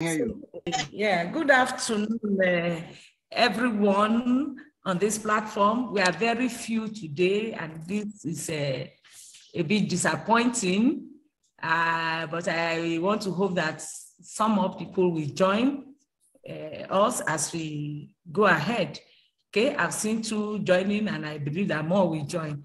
Yeah, good afternoon, uh, everyone on this platform. We are very few today, and this is a, a bit disappointing. Uh, but I want to hope that some more people will join uh, us as we go ahead. Okay, I've seen two joining, and I believe that more will join.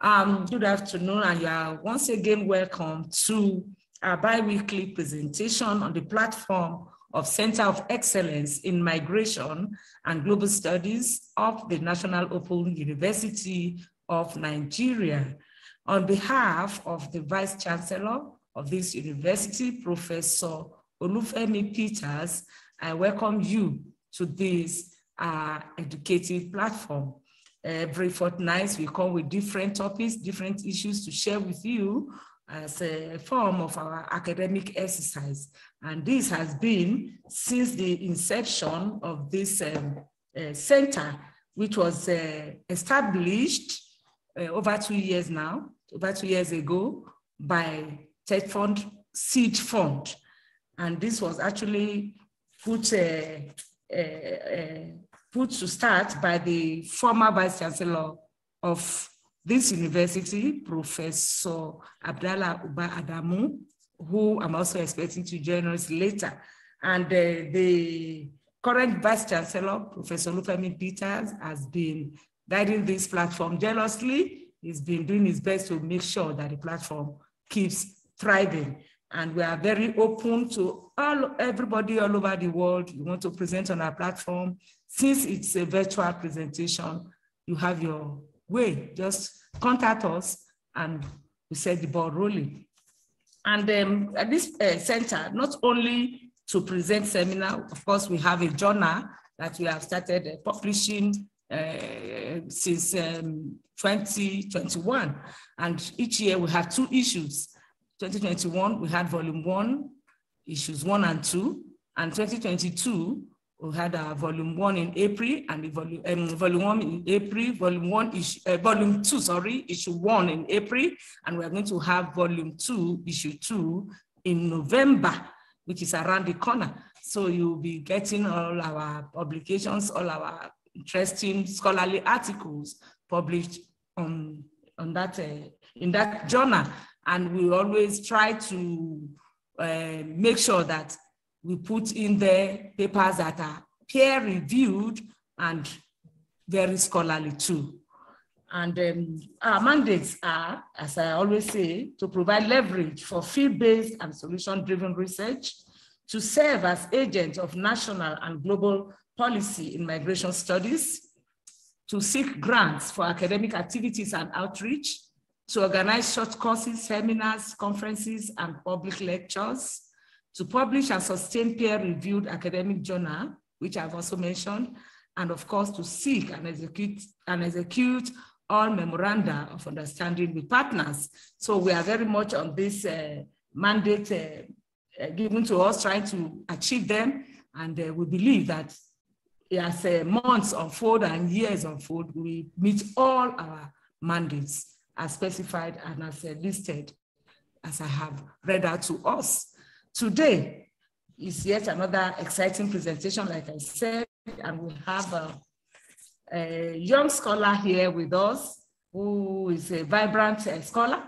Um, good afternoon, and you are once again welcome to our bi-weekly presentation on the platform of Center of Excellence in Migration and Global Studies of the National Open University of Nigeria. On behalf of the Vice Chancellor of this university, Professor Olufemi Peters, I welcome you to this uh, educative platform. Every fortnight, we come with different topics, different issues to share with you as a form of our academic exercise. And this has been since the inception of this um, uh, center, which was uh, established uh, over two years now, over two years ago by TETFund Seed Fund. And this was actually put, uh, uh, uh, put to start by the former Vice Chancellor of this university, Professor Abdallah Uba Adamu, who I'm also expecting to join us later. And uh, the current Vice Chancellor, Professor Olufemi Peters, has been guiding this platform jealously. He's been doing his best to make sure that the platform keeps thriving. And we are very open to all everybody all over the world. You want to present on our platform. Since it's a virtual presentation, you have your way. Just contact us and we set the ball rolling. And um, at this uh, center, not only to present seminar, of course, we have a journal that we have started uh, publishing uh, since um, 2021. And each year we have two issues. 2021, we had volume one, issues one and two. And 2022, we had our volume one in April and the volume, um, volume one in April, volume one, issue, uh, volume two, sorry, issue one in April, and we're going to have volume two, issue two in November, which is around the corner. So you'll be getting all our publications, all our interesting scholarly articles published on, on that, uh, in that journal. And we always try to uh, make sure that we put in there papers that are peer reviewed and very scholarly too. And um, our mandates are, as I always say, to provide leverage for field-based and solution-driven research, to serve as agents of national and global policy in migration studies, to seek grants for academic activities and outreach, to organize short courses, seminars, conferences, and public lectures, to publish and sustain peer-reviewed academic journal, which I've also mentioned, and of course to seek and execute and execute all memoranda of understanding with partners. So we are very much on this uh, mandate uh, uh, given to us, trying to achieve them, and uh, we believe that as uh, months unfold and years unfold, we meet all our mandates as specified and as uh, listed, as I have read out to us. Today is yet another exciting presentation, like I said, and we have a, a young scholar here with us who is a vibrant uh, scholar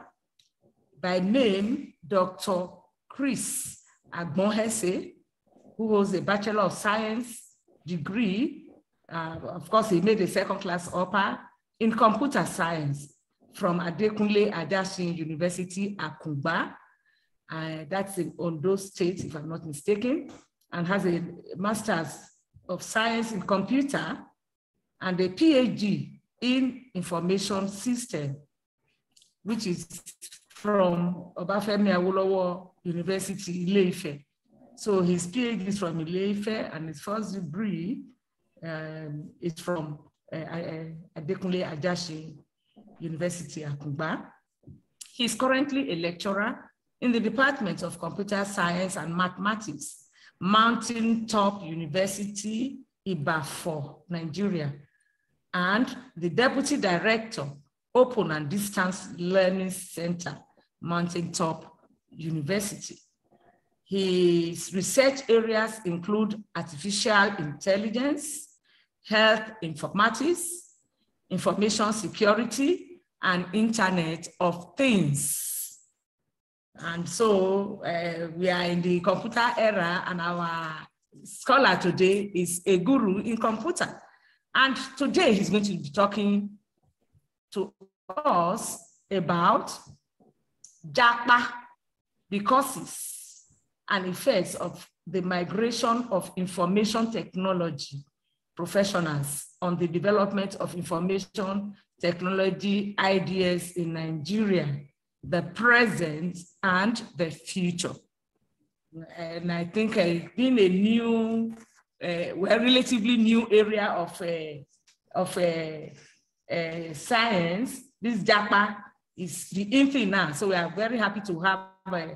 by name Dr. Chris Agbonkhese, who holds a Bachelor of Science degree. Uh, of course, he made a second class upper in computer science from Adekunle Ajasin University, Akungba, uh, that's in Ondo State, if I'm not mistaken, and has a master's of science in computer and a PhD in information system, which is from Obafemi Awolowo University, Ile-Ife. So his PhD is from Ile-Ife and his first degree um, is from uh, uh, Adekunle Ajasin University, Akungba. He's currently a lecturer in the Department of Computer Science and Mathematics, Mountain Top University, Ibafo, Nigeria, and the Deputy Director, Open and Distance Learning Center, Mountain Top University. His research areas include artificial intelligence, health informatics, information security, and Internet of Things. And so uh, we are in the computer era, and our scholar today is a guru in computer. And today he's going to be talking to us about JAPA, the causes and effects of the migration of information technology professionals on the development of information technology ideas in Nigeria, the present and the future. And I think uh, being a new, uh, well, relatively new area of, uh, of uh, uh, science, this JAPA is the in thing now. So we are very happy to have uh,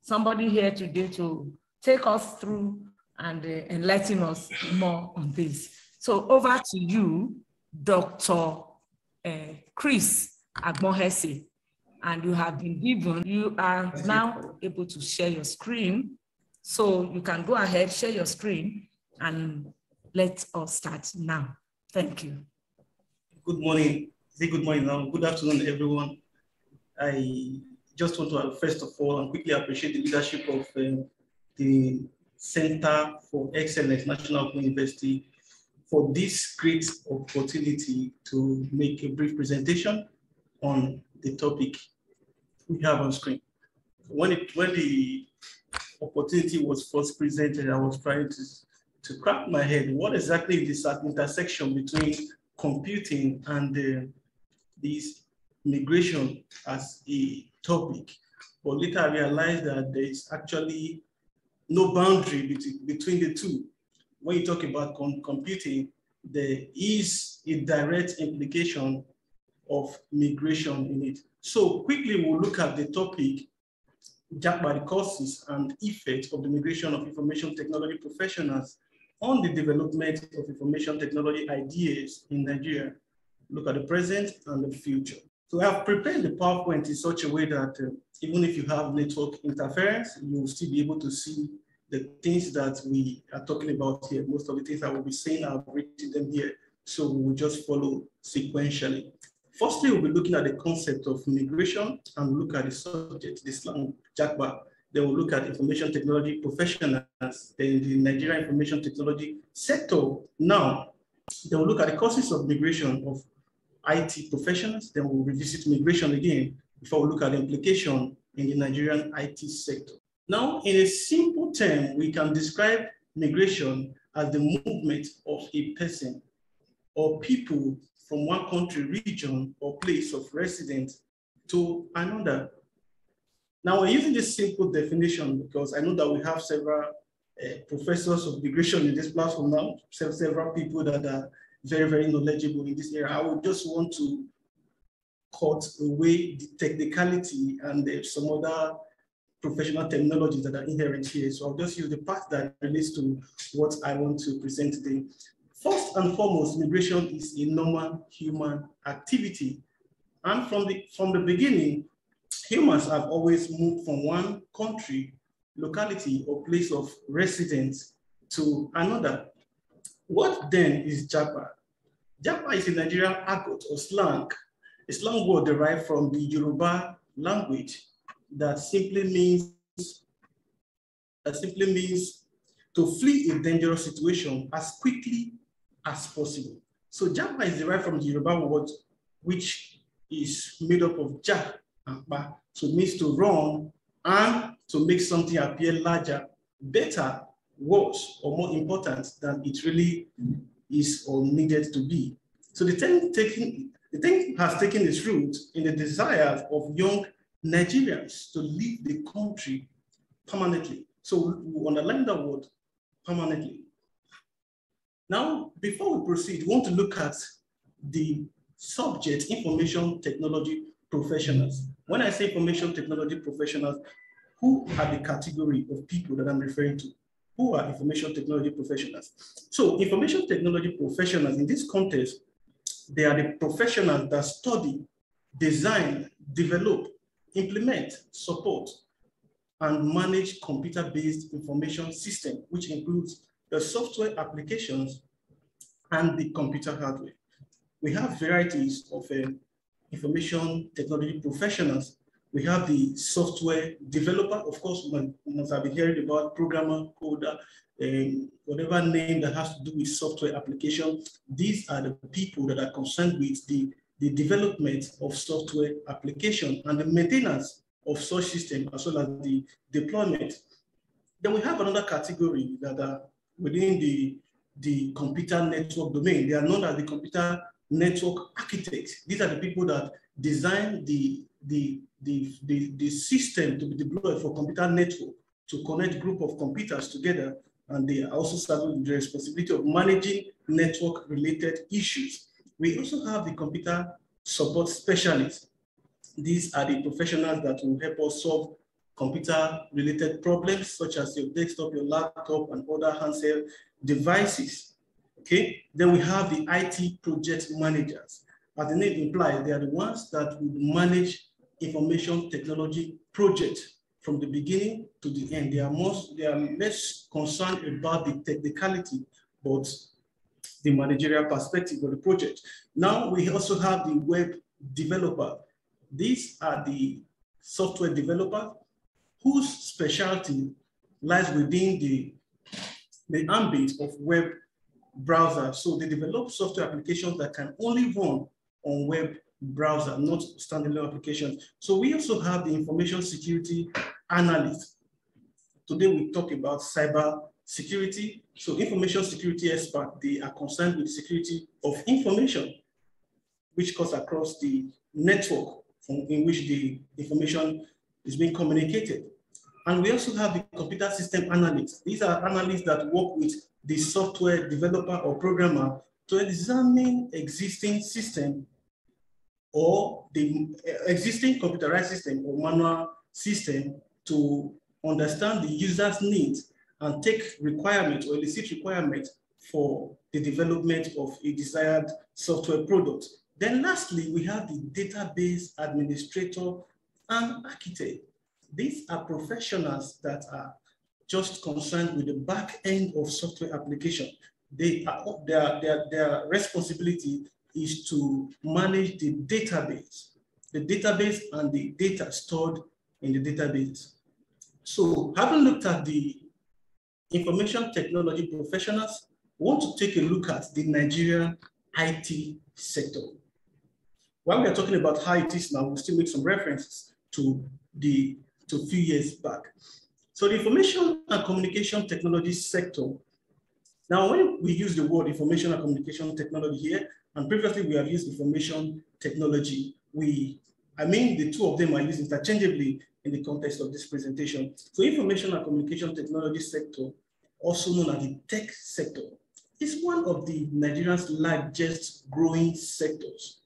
somebody here today to take us through and uh, enlighten us more on this. So over to you, Dr. Chris Agbonkhese. And you have been given, you are now able to share your screen. So you can go ahead, share your screen, and let us start now. Thank you. Good morning. Say good morning now. Good afternoon, everyone. I just want to, first of all, and quickly appreciate the leadership of uh, the Center for Excellence, National Open University, for this great opportunity to make a brief presentation on the topic we have on screen. When, it, when the opportunity was first presented, I was trying to, to crack my head, what exactly is this intersection between computing and uh, these migration as a topic. But later I realized that there is actually no boundary between, between the two. When you talk about com computing, there is a direct implication of migration in it. So quickly we'll look at the topic by the causes and effects of the migration of information technology professionals on the development of information technology ideas in Nigeria. Look at the present and the future. So I have prepared the PowerPoint in such a way that uh, even if you have network interference, you will still be able to see the things that we are talking about here. Most of the things I will be saying, I've written them here. So we will just follow sequentially. Firstly, we'll be looking at the concept of migration and we'll look at the subject, the slang, JAPA. Then we'll look at information technology professionals, then the Nigerian information technology sector. Now, then we'll look at the causes of migration of IT professionals, then we'll revisit migration again before we look at the implication in the Nigerian IT sector. Now, in a simple term, we can describe migration as the movement of a person or people from one country, region, or place of residence to another. Now, we're using this simple definition because I know that we have several uh, professors of migration in this platform now, several people that are very, very knowledgeable in this area. I would just want to cut away the technicality and the, some other professional terminologies that are inherent here. So I'll just use the part that relates to what I want to present today. First and foremost, migration is a normal human activity. And from the, from the beginning, humans have always moved from one country, locality, or place of residence to another. What then is Japa? Japa is a Nigerian argot or slang, a slang word derived from the Yoruba language that simply means that simply means to flee a dangerous situation as quickly as possible. So Japa is derived from the Yoruba word, which is made up of ja and ba. So it means to run and to make something appear larger, better, worse, or more important than it really is or needed to be. So the thing, taking, the thing has taken its root in the desire of young Nigerians to leave the country permanently. So underline the word permanently. Now, before we proceed, we want to look at the subject information technology professionals. When I say information technology professionals, who are the category of people that I'm referring to? Who are information technology professionals? So information technology professionals in this context, they are the professionals that study, design, develop, implement, support, and manage computer-based information system, which includes the software applications and the computer hardware. We have varieties of uh, information technology professionals. We have the software developer, of course, we must have been hearing about programmer, coder, um, whatever name that has to do with software application. These are the people that are concerned with the, the development of software application and the maintenance of such system as well as the deployment. Then we have another category that are within the, the computer network domain. They are known as the computer network architects. These are the people that design the, the, the, the, the system to be deployed for computer network to connect group of computers together. And they are also serving the responsibility of managing network related issues. We also have the computer support specialists. These are the professionals that will help us solve computer related problems such as your desktop, your laptop, and other handheld devices. Okay, then we have the IT project managers. As the name implies, they are the ones that would manage information technology projects from the beginning to the end. They are most, they are less concerned about the technicality, but the managerial perspective of the project. Now we also have the web developer. These are the software developer whose specialty lies within the, the ambit of web browser. So they develop software applications that can only run on web browser, not standalone applications. So we also have the information security analyst. Today we talk about cyber security. So information security expert, they are concerned with security of information, which cuts across the network in which the information is being communicated. And we also have the computer system analysts. These are analysts that work with the software developer or programmer to examine existing system or the existing computerized system or manual system to understand the user's needs and take requirements or elicit requirements for the development of a desired software product. Then lastly, we have the database administrator and architect. These are professionals that are just concerned with the back end of software application. They are, their, their, their responsibility is to manage the database, the database and the data stored in the database. So having looked at the information technology professionals, we want to take a look at the Nigerian IT sector. While we are talking about how it is now, we'll still make some references to the to a few years back. So the information and communication technology sector, now when we use the word information and communication technology here, and previously we have used information technology, we, I mean the two of them are used interchangeably in the context of this presentation. So information and communication technology sector, also known as the tech sector, is one of the Nigeria's largest growing sectors.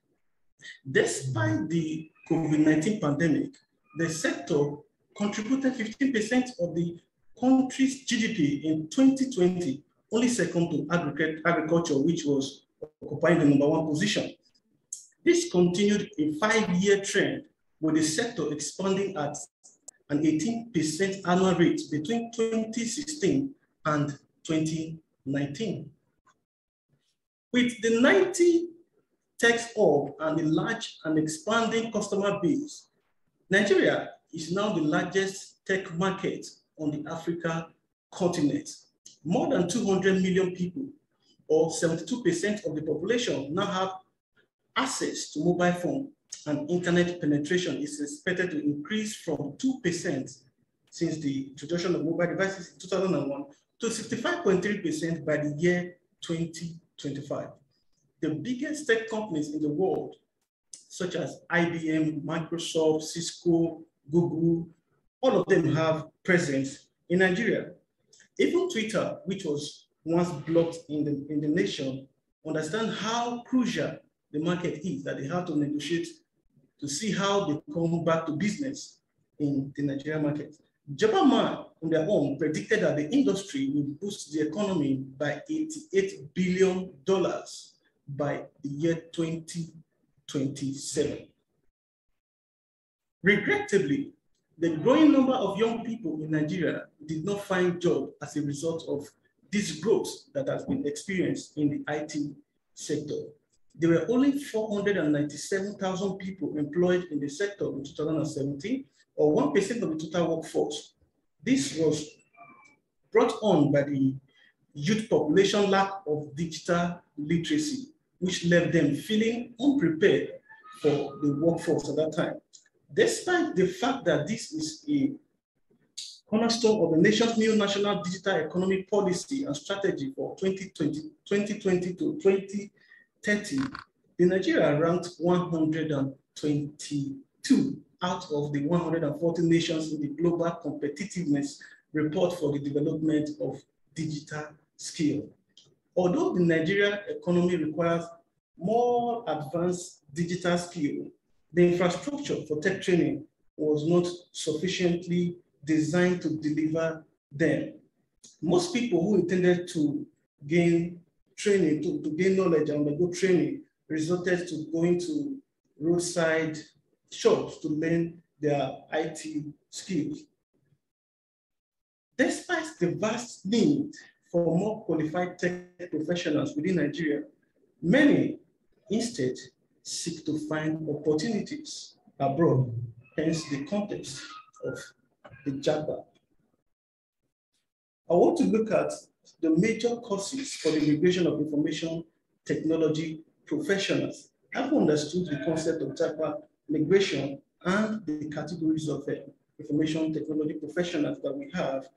Despite the COVID-19 pandemic, the sector contributed 15% of the country's GDP in 2020, only second to agriculture, which was occupying the number one position. This continued a five-year trend with the sector expanding at an 18% annual rate between 2016 and 2019. With the 90 tech hub and the large and expanding customer base, Nigeria is now the largest tech market on the Africa continent. More than 200 million people, or 72% of the population, now have access to mobile phone and internet penetration is expected to increase from 2% since the introduction of mobile devices in 2001 to 65.3% by the year 2025. The biggest tech companies in the world, such as IBM, Microsoft, Cisco, Google, all of them have presence in Nigeria. Even Twitter, which was once blocked in the, in the nation, understand how crucial the market is, that they have to negotiate to see how they come back to business in the Nigerian market. Japan on their own predicted that the industry will boost the economy by $88 billion by the year 2027. Regrettably, the growing number of young people in Nigeria did not find job as a result of this growth that has been experienced in the IT sector. There were only 497,000 people employed in the sector in 2017, or 1% of the total workforce. This was brought on by the youth population lack of digital literacy, which left them feeling unprepared for the workforce at that time. Despite the fact that this is a cornerstone of the nation's new national digital economic policy and strategy for 2020, 2020 to 2030, the Nigeria ranked 122 out of the 140 nations in the Global Competitiveness Report for the Development of Digital Skill. Although the Nigeria economy requires more advanced digital skill, the infrastructure for tech training was not sufficiently designed to deliver them. Most people who intended to gain training, to, to gain knowledge and undergo training, resorted to going to roadside shops to learn their IT skills. Despite the vast need for more qualified tech professionals within Nigeria, many instead seek to find opportunities abroad, hence the context of the JAPA. I want to look at the major causes for the migration of information technology professionals. I've understood the concept of JAPA migration and the categories of uh, information technology professionals that we have.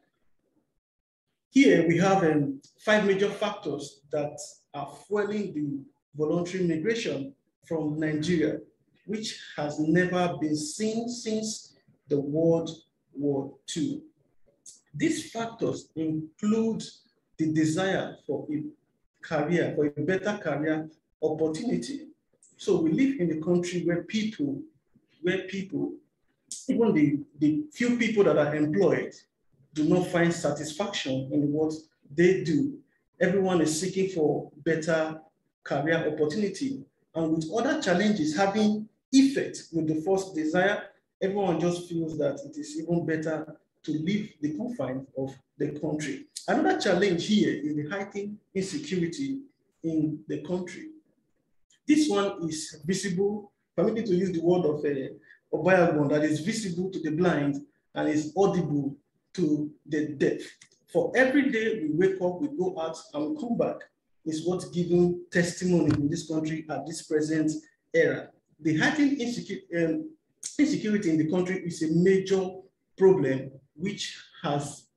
Here we have um, five major factors that are fueling the voluntary migration from Nigeria, which has never been seen since the World War II. These factors include the desire for a career, for a better career opportunity. So we live in a country where people, where people, even the, the few people that are employed, do not find satisfaction in what they do. Everyone is seeking for better career opportunity. And with other challenges having effect with the first desire, everyone just feels that it is even better to leave the confines of the country. Another challenge here is the heightened insecurity in the country. This one is visible, permitting to use the word of a uh, Obayagbon, that is visible to the blind and is audible to the deaf. For every day we wake up, we go out and we come back is what's giving testimony in this country at this present era. The heightened um, insecurity in the country is a major problem which has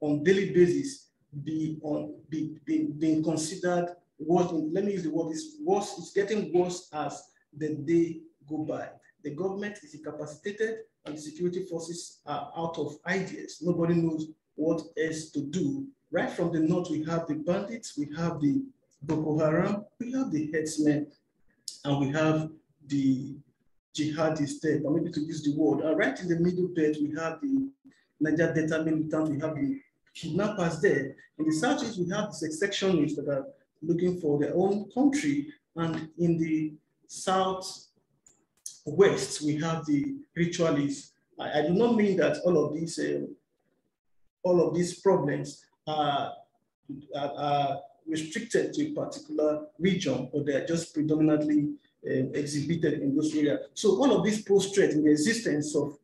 on daily basis be on be, be, being considered worse. Let me use the word is worse, it's getting worse as the day go by. The government is incapacitated and the security forces are out of ideas. Nobody knows what else to do Right from the north, we have the bandits, we have the Boko Haram, we have the headsmen, and we have the there, but maybe to use the word. And right in the middle bed, we have the Niger Delta militant, we have the kidnappers there. In the southeast, we have the secessionists that are looking for their own country. And in the southwest, we have the ritualists. I, I, do not mean that all of these uh, all of these problems are, are restricted to a particular region or they're just predominantly uh, exhibited in those areas. So all of this prostrate in the existence of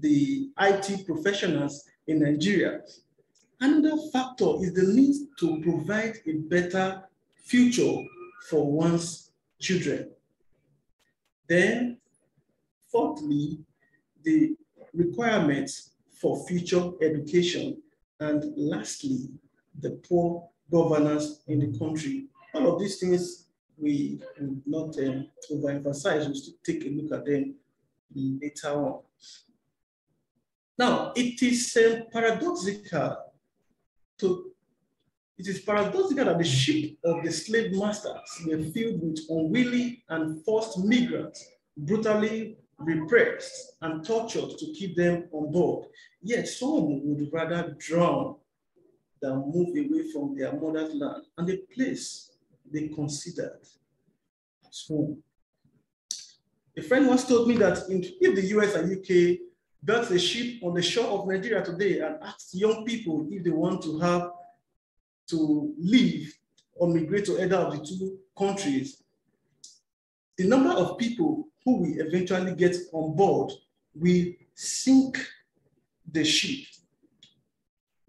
the IT professionals in Nigeria. Another factor is the need to provide a better future for one's children. Then, fourthly, the requirements for future education and lastly, the poor governance in the country. All of these things we not um, overemphasize, we'll still take a look at them later on. Now, it is um, paradoxical to it is paradoxical that the ship of the slave masters were filled with unwilling and forced migrants, brutally repressed and tortured to keep them on board. Yet some would rather drown than move away from their mother's land and the place they considered as home. A friend once told me that in, if the US and UK built a ship on the shore of Nigeria today and asked young people if they want to have to leave or migrate to either of the two countries, the number of people who will eventually get on board will sink the ship.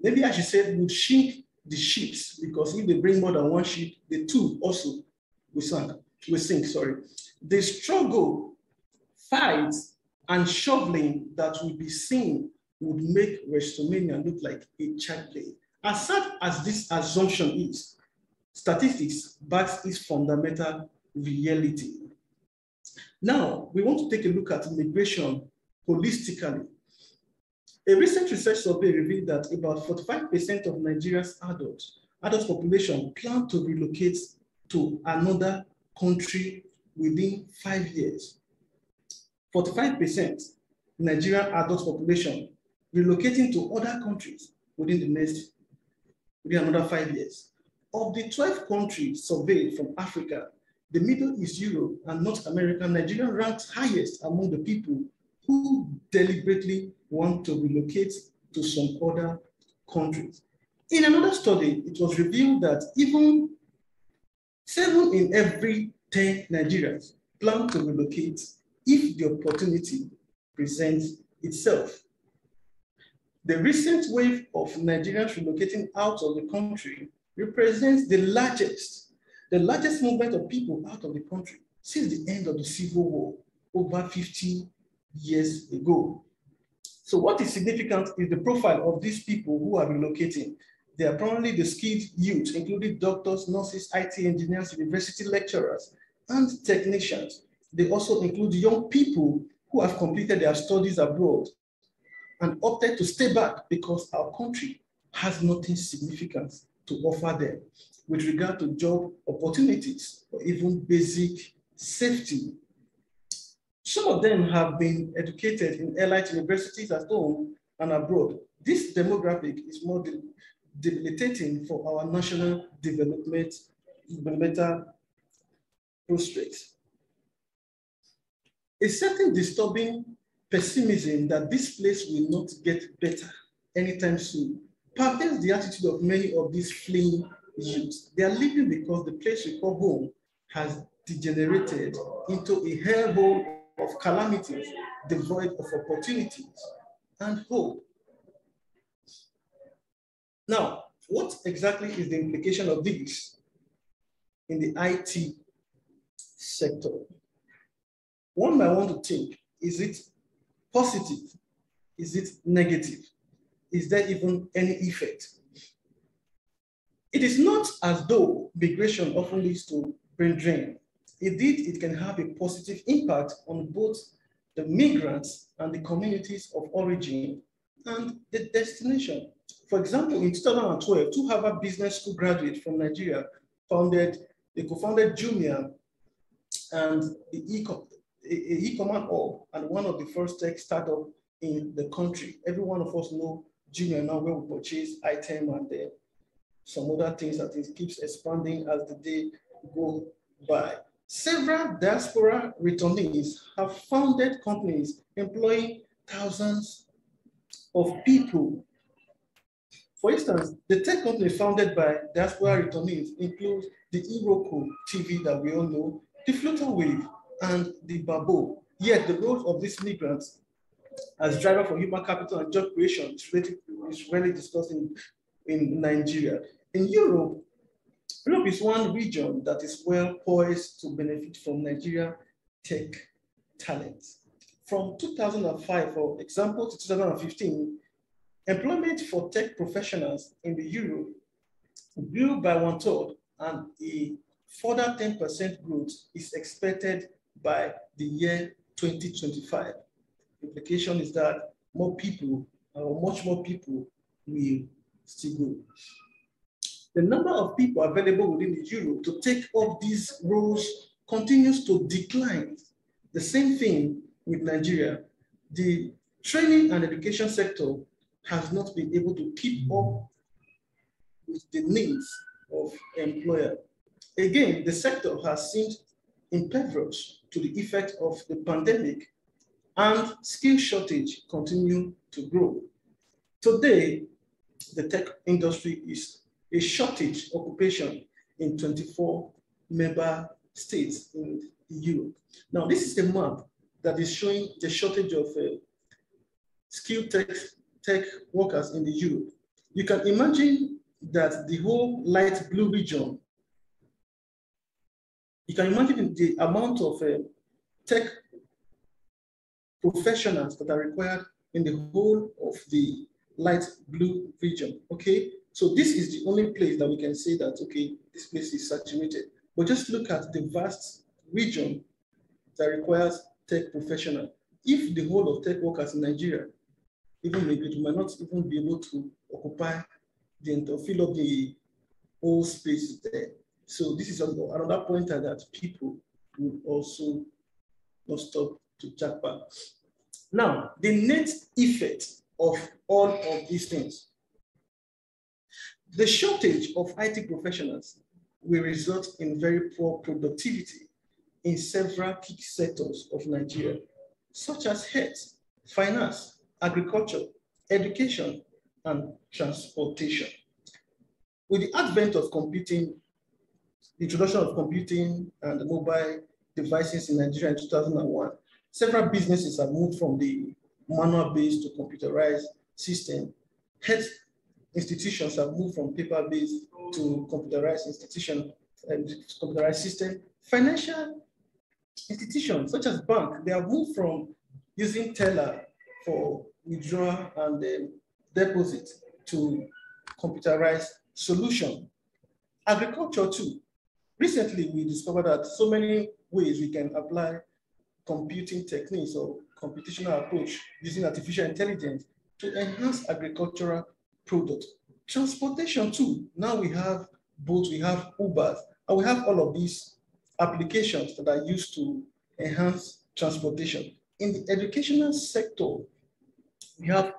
Maybe I should say would sink the ships because if they bring more than one ship, the two also will sink. Will sink. Sorry. The struggle, fights, and shoveling that will be seen would make WrestleMania look like a child play. As sad as this assumption is, statistics backs its fundamental reality. Now, we want to take a look at immigration holistically. A recent research survey revealed that about 45% of Nigeria's adults, adult population plan to relocate to another country within five years. 45% Nigerian adult population relocating to other countries within the next, within another five years. Of the 12 countries surveyed from Africa, the Middle East, Europe, and North America, Nigeria ranks highest among the people who deliberately want to relocate to some other countries. In another study, it was revealed that even seven in every 10 Nigerians plan to relocate if the opportunity presents itself. The recent wave of Nigerians relocating out of the country represents the largest, the largest movement of people out of the country since the end of the Civil War over 50 years ago. So what is significant is the profile of these people who are relocating. They are primarily the skilled youth, including doctors, nurses, IT engineers, university lecturers, and technicians. They also include young people who have completed their studies abroad and opted to stay back because our country has nothing significant to offer them with regard to job opportunities or even basic safety some of them have been educated in elite universities at home and abroad. This demographic is more debilitating for our national development, developmental prospects. A certain disturbing pessimism that this place will not get better anytime soon pervades the attitude of many of these fleeing youths. They are leaving because the place we call home has degenerated into a hellhole of calamities, devoid of opportunities and hope. Now, what exactly is the implication of this in the IT sector? One might want to think, is it positive? Is it negative? Is there even any effect? It is not as though migration often leads to brain drain Indeed, it can have a positive impact on both the migrants and the communities of origin and the destination. For example, in 2012, two Harvard Business School graduates from Nigeria founded, they co-founded Jumia and the e-command hub and one of the first tech startup in the country. Every one of us know Jumia now where we purchase item and uh, some other things that it keeps expanding as the day go by. Several diaspora returnees have founded companies employing thousands of people. For instance, the tech company founded by diaspora returnees includes the Iroko TV that we all know, the Flutterwave, and the Babo. Yet the role of these migrants as driver for human capital and job creation is really, is really discussed in, in Nigeria. In Europe, Europe is one region that is well poised to benefit from Nigeria tech talent. From 2005, for example, to 2015, employment for tech professionals in the Euro grew by one third and a further 10% growth is expected by the year 2025. The implication is that more people, or much more people, will still go the number of people available within the euro to take up these roles continues to decline. The same thing with Nigeria. The training and education sector has not been able to keep up with the needs of employer. Again, the sector has seemed impervious to the effect of the pandemic and skill shortage continue to grow. Today, the tech industry is a shortage occupation in 24 member states in Europe. Now, this is a map that is showing the shortage of uh, skilled tech, tech workers in the Europe. You can imagine that the whole light blue region, you can imagine the amount of uh, tech professionals that are required in the whole of the light blue region, okay? So this is the only place that we can say that, okay, this place is saturated. But just look at the vast region that requires tech professional. If the whole of tech workers in Nigeria, even maybe might not even be able to occupy the entire fill up the whole space there. So this is another pointer that people would also not stop to. Now, the net effect of all of these things. The shortage of IT professionals will result in very poor productivity in several key sectors of Nigeria, such as health, finance, agriculture, education, and transportation. With the advent of computing, the introduction of computing and mobile devices in Nigeria in 2001, several businesses have moved from the manual-based to computerized system. Health institutions have moved from paper-based to computerized institution and computerized system. Financial institutions such as bank, they have moved from using teller for withdrawal and um, deposit to computerized solution. Agriculture too. Recently, we discovered that so many ways we can apply computing techniques or computational approach using artificial intelligence to enhance agricultural product. Transportation too. Now we have both, we have Ubers, and we have all of these applications that are used to enhance transportation. In the educational sector, we have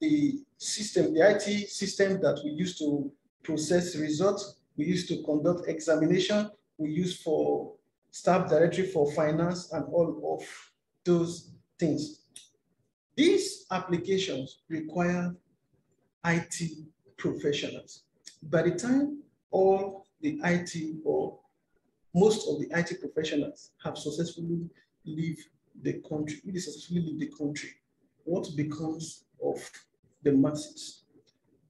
the system, the IT system that we use to process results, we use to conduct examination, we use for staff directory for finance and all of those things. These applications require IT professionals. By the time all the IT or most of the IT professionals have successfully leave the country, really successfully leave the country, what becomes of the masses?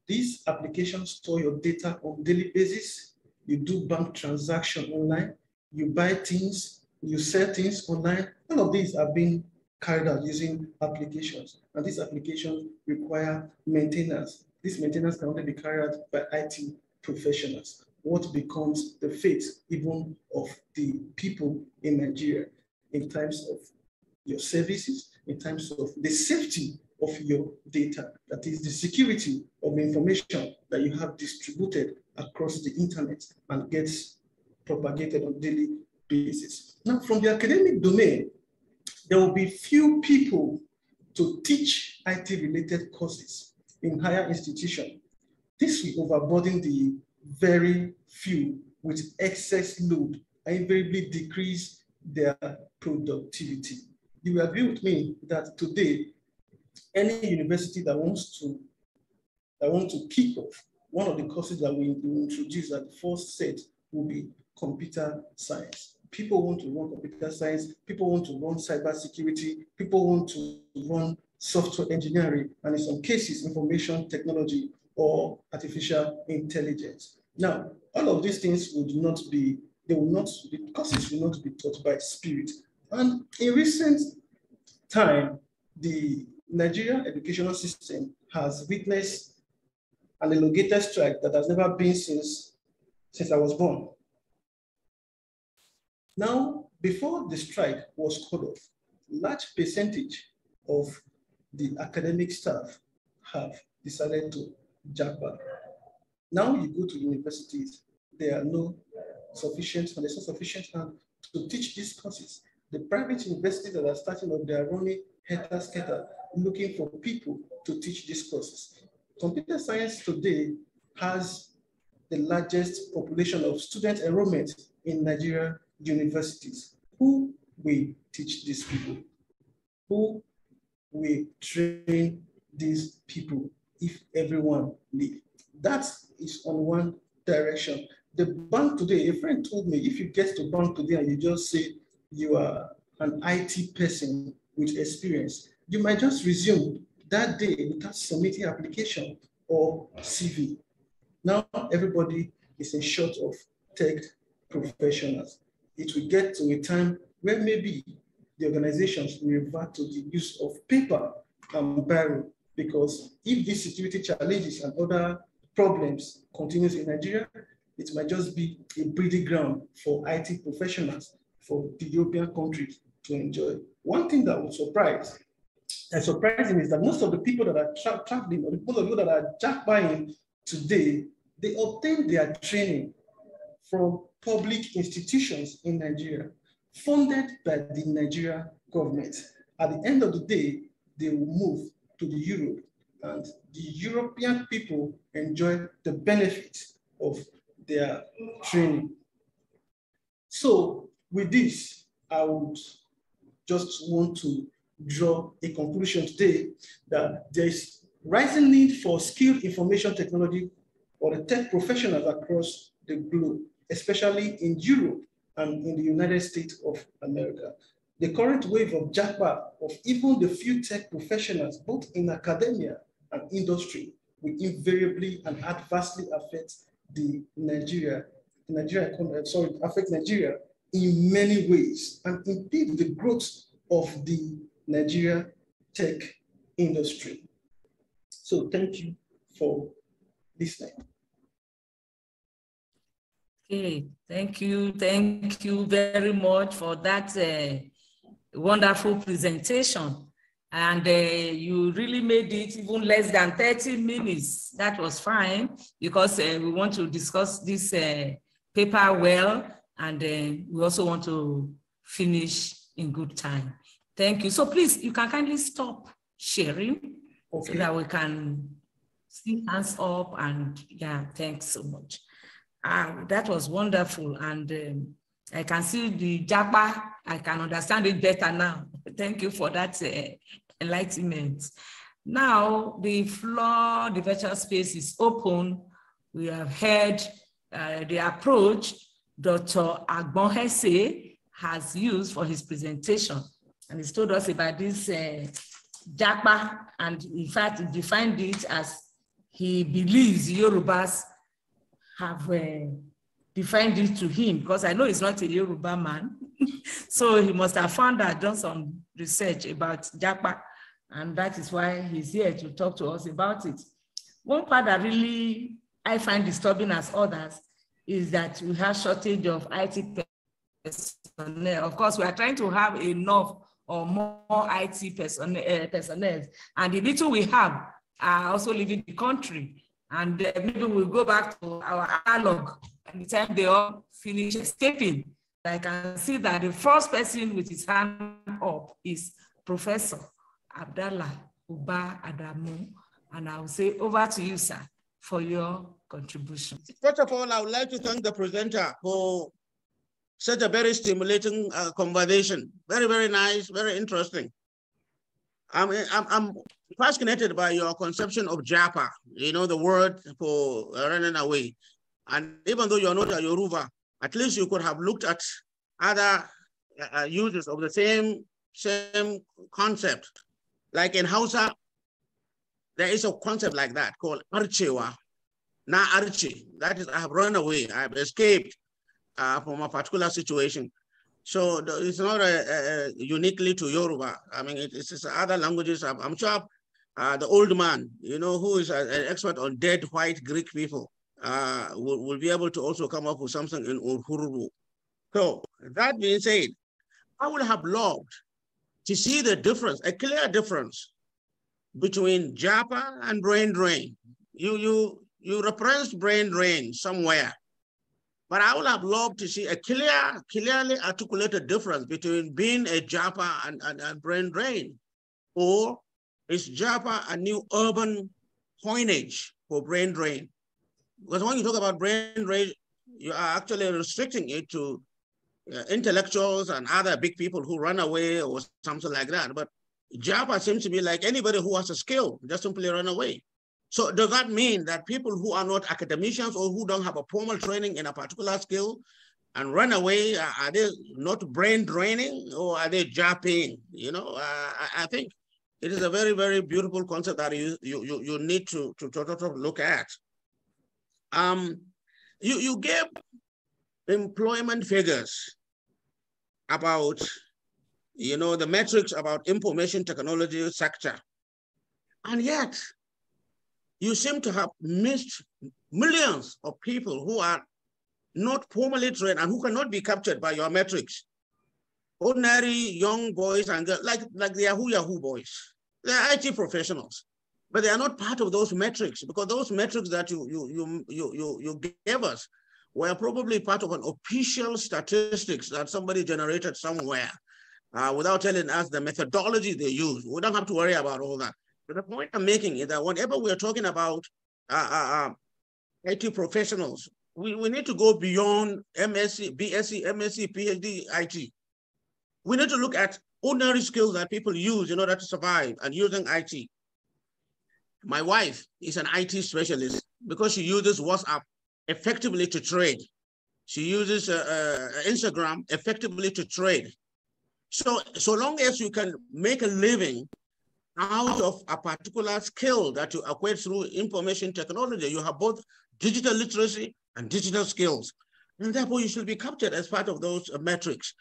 These applications store your data on daily basis. You do bank transaction online. You buy things, you sell things online. All of these are being carried out using applications. And these applications require maintenance. This maintenance can only be carried out by IT professionals. What becomes the fate even of the people in Nigeria in terms of your services, in terms of the safety of your data, that is the security of the information that you have distributed across the internet and gets propagated on daily basis. Now, from the academic domain, there will be few people to teach IT-related courses in higher institution. This will overburden the very few with excess load and invariably decrease their productivity. You will agree with me that today, any university that wants to that want to kick off one of the courses that we introduce at the first set will be computer science. People want to run computer science, people want to run cyber security, people want to run software engineering, and in some cases, information technology or artificial intelligence. Now, all of these things would not be, they will not, the courses will not be taught by spirit. And in recent time, the Nigerian educational system has witnessed an elongated strike that has never been since, since I was born. Now, before the strike was called off, large percentage of the academic staff have decided to jump back. Now you go to universities, there are no sufficient, and there's not sufficient hand to teach these courses. The private universities that are starting up, they are running scatter, looking for people to teach these courses. Computer science today has the largest population of student enrollment in Nigeria universities. Who will teach these people? who will train these people if everyone leave? That is on one direction. The bank today, a friend told me, if you get to bank today and you just say you are an IT person with experience, you might just resume that day without submitting application or CV. Now everybody is in short of tech professionals. It will get to a time where maybe the organizations will revert to the use of paper and biro because if these security challenges and other problems continues in Nigeria, it might just be a breeding ground for IT professionals for the European countries to enjoy. One thing that would surprise and surprising is that most of the people that are tra traveling, or the most of you that are jack buying today, they obtain their training from public institutions in Nigeria, funded by the Nigeria government. At the end of the day, they will move to the Europe and the European people enjoy the benefits of their training. So with this, I would just want to draw a conclusion today that there is rising need for skilled information technology or the tech professionals across the globe, especially in Europe and in the United States of America. The current wave of Japa of even the few tech professionals, both in academia and industry, will invariably and adversely affect the Nigeria, Nigeria, uh, sorry, affect Nigeria in many ways, and indeed the growth of the Nigeria tech industry. So thank you for listening. Okay, thank you. Thank you very much for that uh, wonderful presentation. And uh, you really made it even less than 30 minutes. That was fine because uh, we want to discuss this uh, paper well and uh, we also want to finish in good time. Thank you. So please, you can kindly stop sharing okay. so that we can see hands up and yeah, thanks so much. Uh, that was wonderful. And um, I can see the Japa, I can understand it better now. Thank you for that uh, enlightenment. Now the floor, the virtual space is open. We have heard uh, the approach Dr. Agbonkhese has used for his presentation. And he's told us about this uh, Japa, and in fact, he defined it as he believes Yorubas have uh, defined it to him, because I know he's not a Yoruba man. so he must have found out, done some research about Japa, and that is why he's here to talk to us about it. One part that really I find disturbing as others is that we have shortage of IT personnel. Of course, we are trying to have enough or more IT personnel, uh, personnel. And the little we have are also leaving the country. And uh, maybe we'll go back to our analog and the time they all finish escaping. I can see that the first person with his hand up is Professor Abdallah Uba Adamu. And I'll say over to you, sir, for your contribution. First of all, I would like to thank the presenter for such a very stimulating uh, conversation. Very, very nice, very interesting. I'm, I'm, I'm fascinated by your conception of Japa, you know, the word for running away. And even though you're not a Yoruba, at least you could have looked at other uh, uh uses of the same, same concept. Like in Hausa, there is a concept like that called Archewa. Na Arche, that is, I have run away, I have escaped uh, from a particular situation. So it's not a, a uniquely to Yoruba. I mean, it's other languages. I'm, sure uh, the old man, you know, who is an expert on dead white Greek people, uh, will, will be able to also come up with something in Uhuru. So that being said, I would have loved to see the difference, a clear difference between Japa and brain drain. You, you, you referenced brain drain somewhere. But I would have loved to see a clear, clearly articulated difference between being a Japa and, and, and brain drain. Or is Japa a new urban coinage for brain drain? Because when you talk about brain drain, you are actually restricting it to uh, intellectuals and other big people who run away or something like that. But Japa seems to be like anybody who has a skill, just simply run away. So does that mean that people who are not academicians or who don't have a formal training in a particular skill and run away, are they not brain draining or are they japping? You know, uh, I think it is a very, very beautiful concept that you, you, you need to, to, to, to look at. Um, you, you gave employment figures about, you know, the metrics about information technology sector. And yet, you seem to have missed millions of people who are not formally trained and who cannot be captured by your metrics. Ordinary young boys and girls, like, like the Yahoo Yahoo boys. They're IT professionals, but they are not part of those metrics because those metrics that you, you, you, you, you, you gave us were probably part of an official statistics that somebody generated somewhere uh, without telling us the methodology they use. We don't have to worry about all that. But the point I'm making is that whenever we're talking about uh, uh, uh IT professionals, we, we need to go beyond MSc, BSc, MSc, PhD, IT. We need to look at ordinary skills that people use in order to survive and using IT. My wife is an IT specialist because she uses WhatsApp effectively to trade. She uses uh, uh, Instagram effectively to trade. So, so long as you can make a living out of a particular skill that you acquire through information technology, you have both digital literacy and digital skills. And therefore, you should be captured as part of those metrics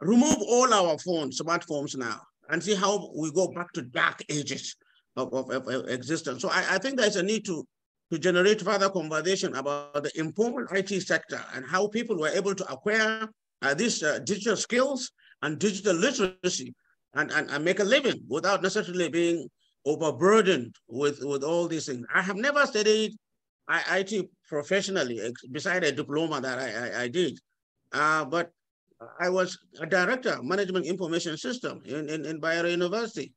remove all our phones, smartphones now, and see how we go back to dark ages of, of, of existence. So I, I, think there's a need to, to generate further conversation about the informal IT sector and how people were able to acquire uh, these uh, digital skills and digital literacy and, and, and make a living without necessarily being overburdened with, with all these things. I have never studied IT professionally, beside a diploma that I, I, I did. Uh, but I was a director, management information system in, in, in Bayero University.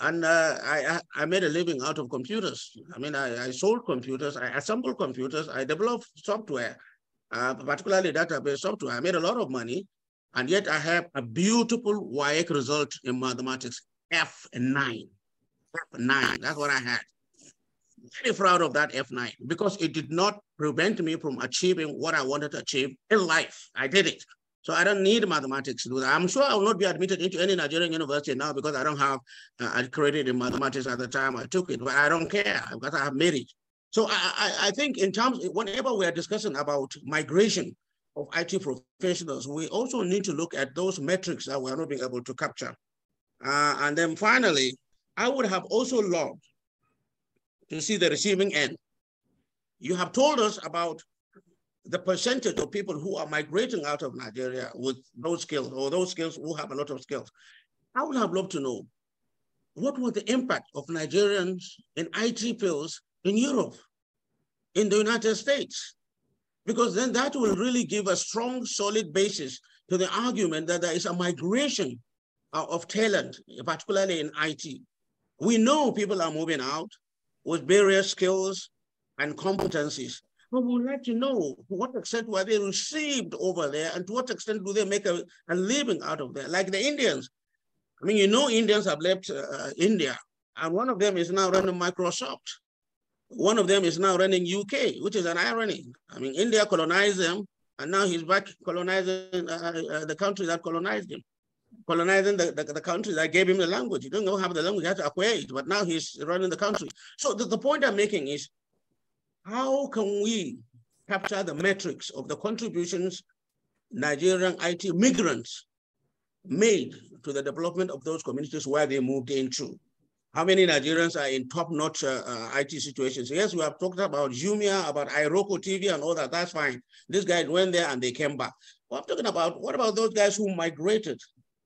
And uh, I, I made a living out of computers. I mean, I, I sold computers, I assembled computers, I developed software, uh, particularly database software. I made a lot of money, and yet I have a beautiful WAEC result in mathematics, F9. F9, that's what I had. Very proud of that F9 because it did not prevent me from achieving what I wanted to achieve in life. I did it. So I don't need mathematics to do that. I'm sure I will not be admitted into any Nigerian university now because I don't have uh, a credit in mathematics at the time I took it, but I don't care because I have made it. So I, I, I think in terms, whenever we are discussing about migration of IT professionals, we also need to look at those metrics that we are not being able to capture. Uh, and then finally, I would have also loved to see the receiving end. You have told us about the percentage of people who are migrating out of Nigeria with those skills or those skills who have a lot of skills. I would have loved to know what was the impact of Nigerians in IT fields in Europe, in the United States, because then that will really give a strong, solid basis to the argument that there is a migration of talent, particularly in IT. We know people are moving out with various skills and competencies, but we would like to know to what extent were they received over there and to what extent do they make a, a living out of there, like the Indians. I mean, you know, Indians have left uh, India, and one of them is now running Microsoft. One of them is now running UK, which is an irony. I mean, India colonized them, and now he's back colonizing uh, uh, the country that colonized him, colonizing the, the, the, country that gave him the language. He didn't have the language, he had to acquire it, but now he's running the country. So the, the point I'm making is how can we capture the metrics of the contributions Nigerian IT migrants made to the development of those communities where they moved into? How many Nigerians are in top-notch uh, uh, IT situations? Yes, we have talked about Jumia, about Iroko TV and all that, that's fine. These guys went there and they came back. I'm talking about, what about those guys who migrated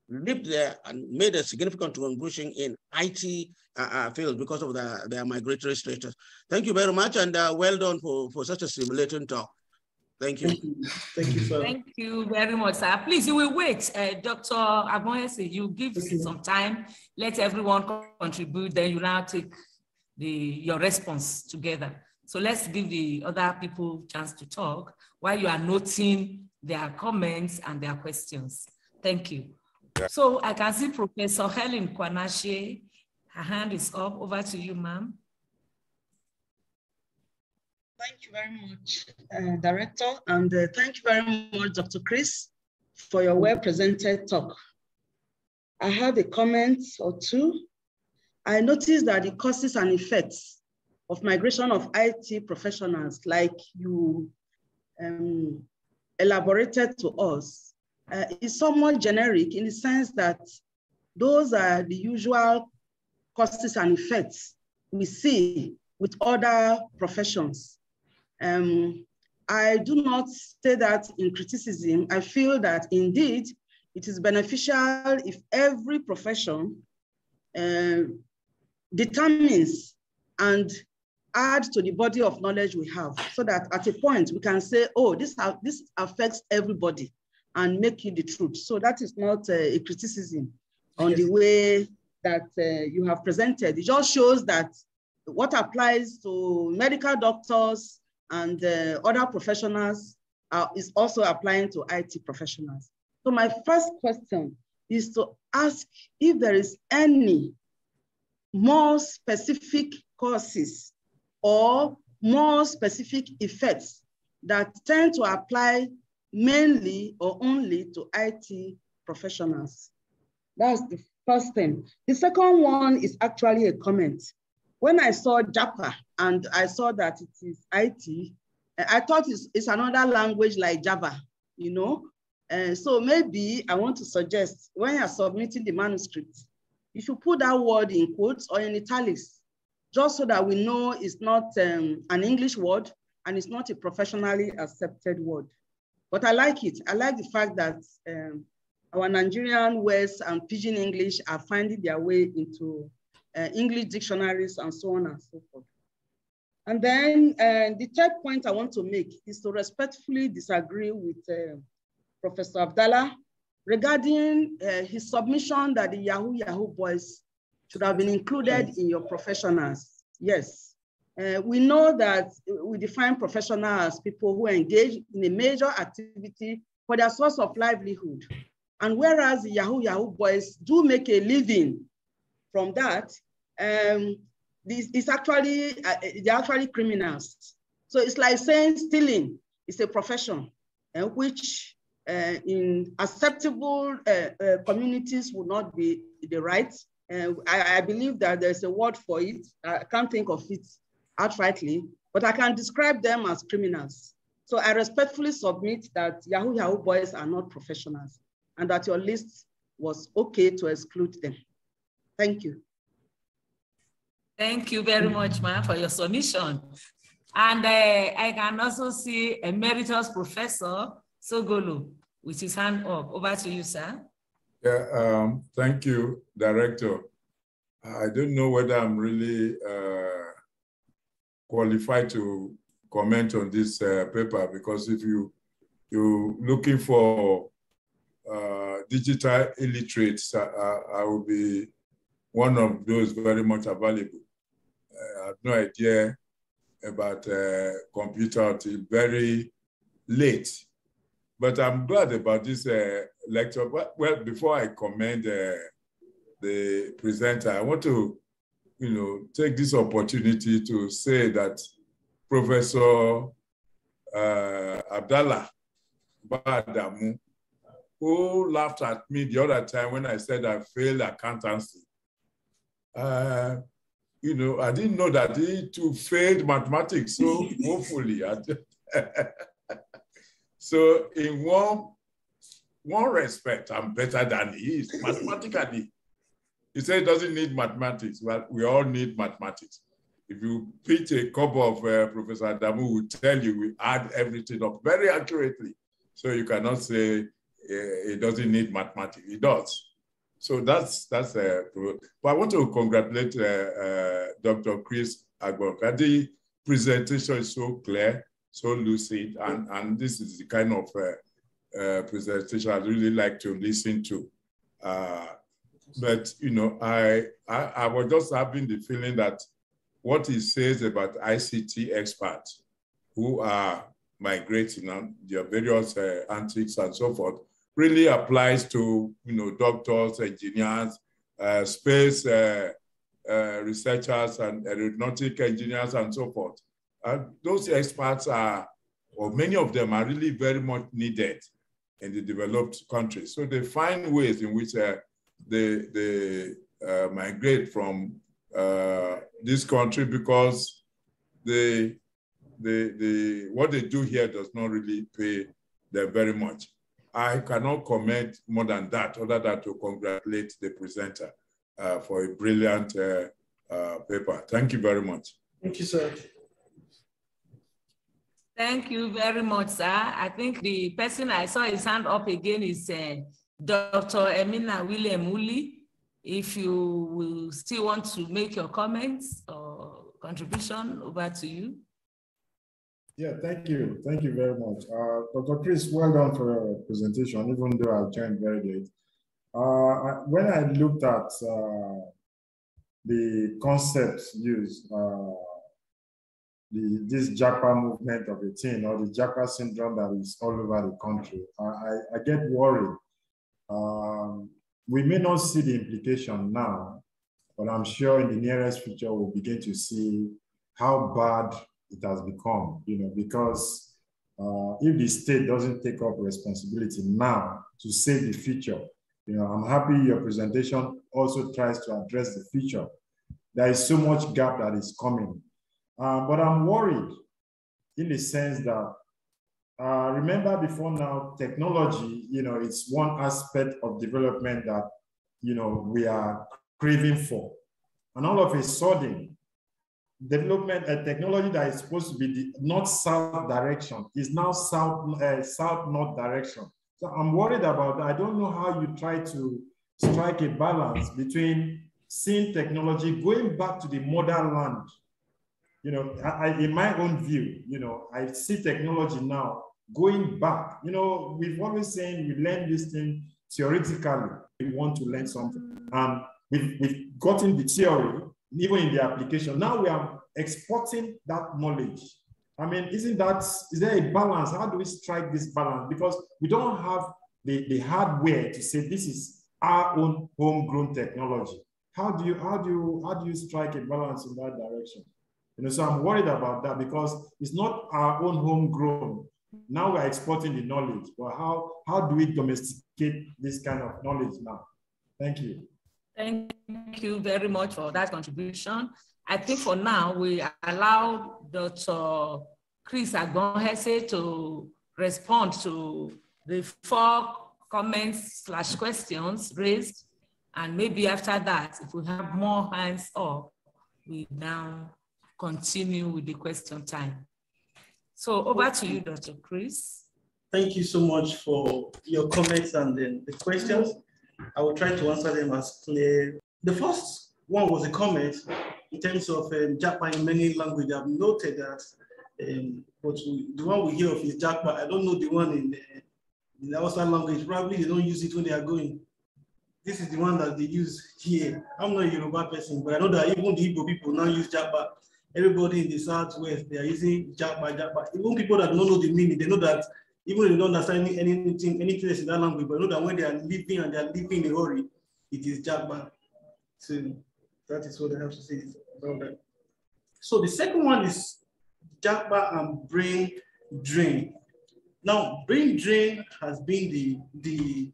lived there and made a significant contribution in IT uh, uh, field because of the, their migratory status. Thank you very much and uh, well done for, for such a stimulating talk. Thank you. Thank you, Thank you sir. Thank you very much, sir. Please, you will wait. Uh, Dr. Agbonkhese, you give some time, let everyone contribute, then you now take the your response together. So let's give the other people chance to talk while you are noting their comments and their questions. Thank you. Yeah. So I can see Professor Helen Kwanashie. Her hand is up. Over to you, ma'am. Thank you very much, uh, Director, and uh, thank you very much, Dr. Chris, for your well-presented talk. I have a comment or two. I noticed that the causes and effects of migration of IT professionals, like you um, elaborated to us, uh, is somewhat generic in the sense that those are the usual causes and effects we see with other professions. Um, I do not say that in criticism. I feel that indeed it is beneficial if every profession uh, determines and add to the body of knowledge we have so that at a point we can say, oh, this, this affects everybody and make it the truth. So that is not uh, a criticism on yes. the way that uh, you have presented. It just shows that what applies to medical doctors and uh, other professionals is also applying to IT professionals. So my first question is to ask if there is any more specific causes or more specific effects that tend to apply mainly or only to IT professionals. That's the first thing. The second one is actually a comment. When I saw JAPA and I saw that it is IT, I thought it's, it's another language like Java, you know? And so maybe I want to suggest when you're submitting the manuscript, you should put that word in quotes or in italics, just so that we know it's not um, an English word and it's not a professionally accepted word. But I like it. I like the fact that um, our Nigerian words and pidgin English are finding their way into uh, English dictionaries and so on and so forth. And then uh, the third point I want to make is to respectfully disagree with uh, Professor Abdallah regarding uh, his submission that the Yahoo Yahoo boys should have been included in your professionals. Yes, uh, we know that we define professional as people who engage in a major activity for their source of livelihood. And whereas Yahoo Yahoo boys do make a living from that, um, this is actually, uh, they're actually criminals. So it's like saying stealing is a profession, uh, which uh, in acceptable uh, uh, communities would not be the right. I, I, believe that there's a word for it. I can't think of it outrightly, but I can describe them as criminals. So I respectfully submit that Yahoo Yahoo boys are not professionals and that your list was okay to exclude them. Thank you. Thank you very much, ma'am, for your submission. And uh, I can also see Emeritus Professor Sogolo with his hand up. Over to you, sir. Yeah, um, thank you, Director. I don't know whether I'm really uh, qualified to comment on this uh, paper because if you you're looking for uh, digital illiterates, I, I, will be one of those very much available. I have no idea about uh, computer until very late but I'm glad about this uh, lecture. Well, before I commend uh, the presenter, I want to, you know, take this opportunity to say that Professor uh, Abdallah Badamu, who laughed at me the other time when I said I failed accountancy, uh, you know, I didn't know that he too failed mathematics. So hopefully, So in one, one respect, I'm better than he is mathematically. He said he doesn't need mathematics. Well, we all need mathematics. If you pitch a couple of uh, Professor Adamu will tell you we add everything up very accurately. So you cannot say uh, he doesn't need mathematics. He does. So that's that's uh, but I want to congratulate uh, uh, Dr. Chris Agboka. The presentation is so clear so lucid, and, and this is the kind of presentation I'd really like to listen to. But, you know, I, I, I was just having the feeling that what he says about ICT experts who are migrating on their various uh, antics and so forth really applies to you know doctors, engineers, uh, space uh, uh, researchers, and aeronautic engineers, and so forth. those experts are, or many of them are really very much needed in the developed countries. So they find ways in which uh, they, they uh, migrate from uh, this country because they, they, they, what they do here does not really pay them very much. I cannot comment more than that, other than to congratulate the presenter uh, for a brilliant uh, uh, paper. Thank you very much. Thank you, sir. Thank you very much, sir. I think the person I saw his hand up again is uh, Dr. Emina William Uli. If you will still want to make your comments or contribution, over to you. Yeah, thank you. Thank you very much. Uh, Dr. Chris, well done for your presentation, even though I joined very late. Uh, when I looked at uh, the concepts used, uh, the, this JAPA movement of the teen or the JAPA syndrome that is all over the country, I, I, I get worried. Um, we may not see the implication now, but I'm sure in the nearest future we'll begin to see how bad it has become, you know, because uh, if the state doesn't take up responsibility now to save the future, you know, I'm happy your presentation also tries to address the future. There is so much gap that is coming. Uh, but I'm worried in the sense that, uh, remember before now, technology, you know, it's one aspect of development that, you know, we are craving for. And all of a sudden, development and technology that is supposed to be the north-south direction is now south uh, south-north direction. So I'm worried about that. I don't know how you try to strike a balance between seeing technology going back to the motherland. You know, I, in my own view, you know, I see technology now going back. You know, we've always saying we learn this thing theoretically. We want to learn something. And we've, we've gotten the theory, even in the application. Now we are exporting that knowledge. I mean, isn't that, is there a balance? How do we strike this balance? Because we don't have the, the hardware to say this is our own homegrown technology. How do you, how do you, how do you strike a balance in that direction? You know, so I'm worried about that because it's not our own homegrown. Now we're exporting the knowledge, but how, how do we domesticate this kind of knowledge now? Thank you. Thank you very much for that contribution. I think for now, we allow Dr. Chris Agbonkhese to respond to the four comments slash questions raised. And maybe after that, if we have more hands up, we now continue with the question time. So over to you, Dr. Chris. Thank you so much for your comments and then the questions. I will try to answer them as clear. The first one was a comment in terms of um, Japa in many languages. I've noted that, um, but the one we hear of is Japa. I don't know the one in the, in the Hausa language. Probably they don't use it when they are going. This is the one that they use here. I'm not a Yoruba person, but I know that even the Igbo people now use Japa. Everybody in the Southwest, they are using Japa, Japa. Even people that don't know the meaning, they know that even if they don't understand anything, anything else in that language, but know that when they are living and they are living in a hurry, it is Japa. So that is what I have to say about that. So the second one is Japa and brain drain. Now, brain drain has been the, the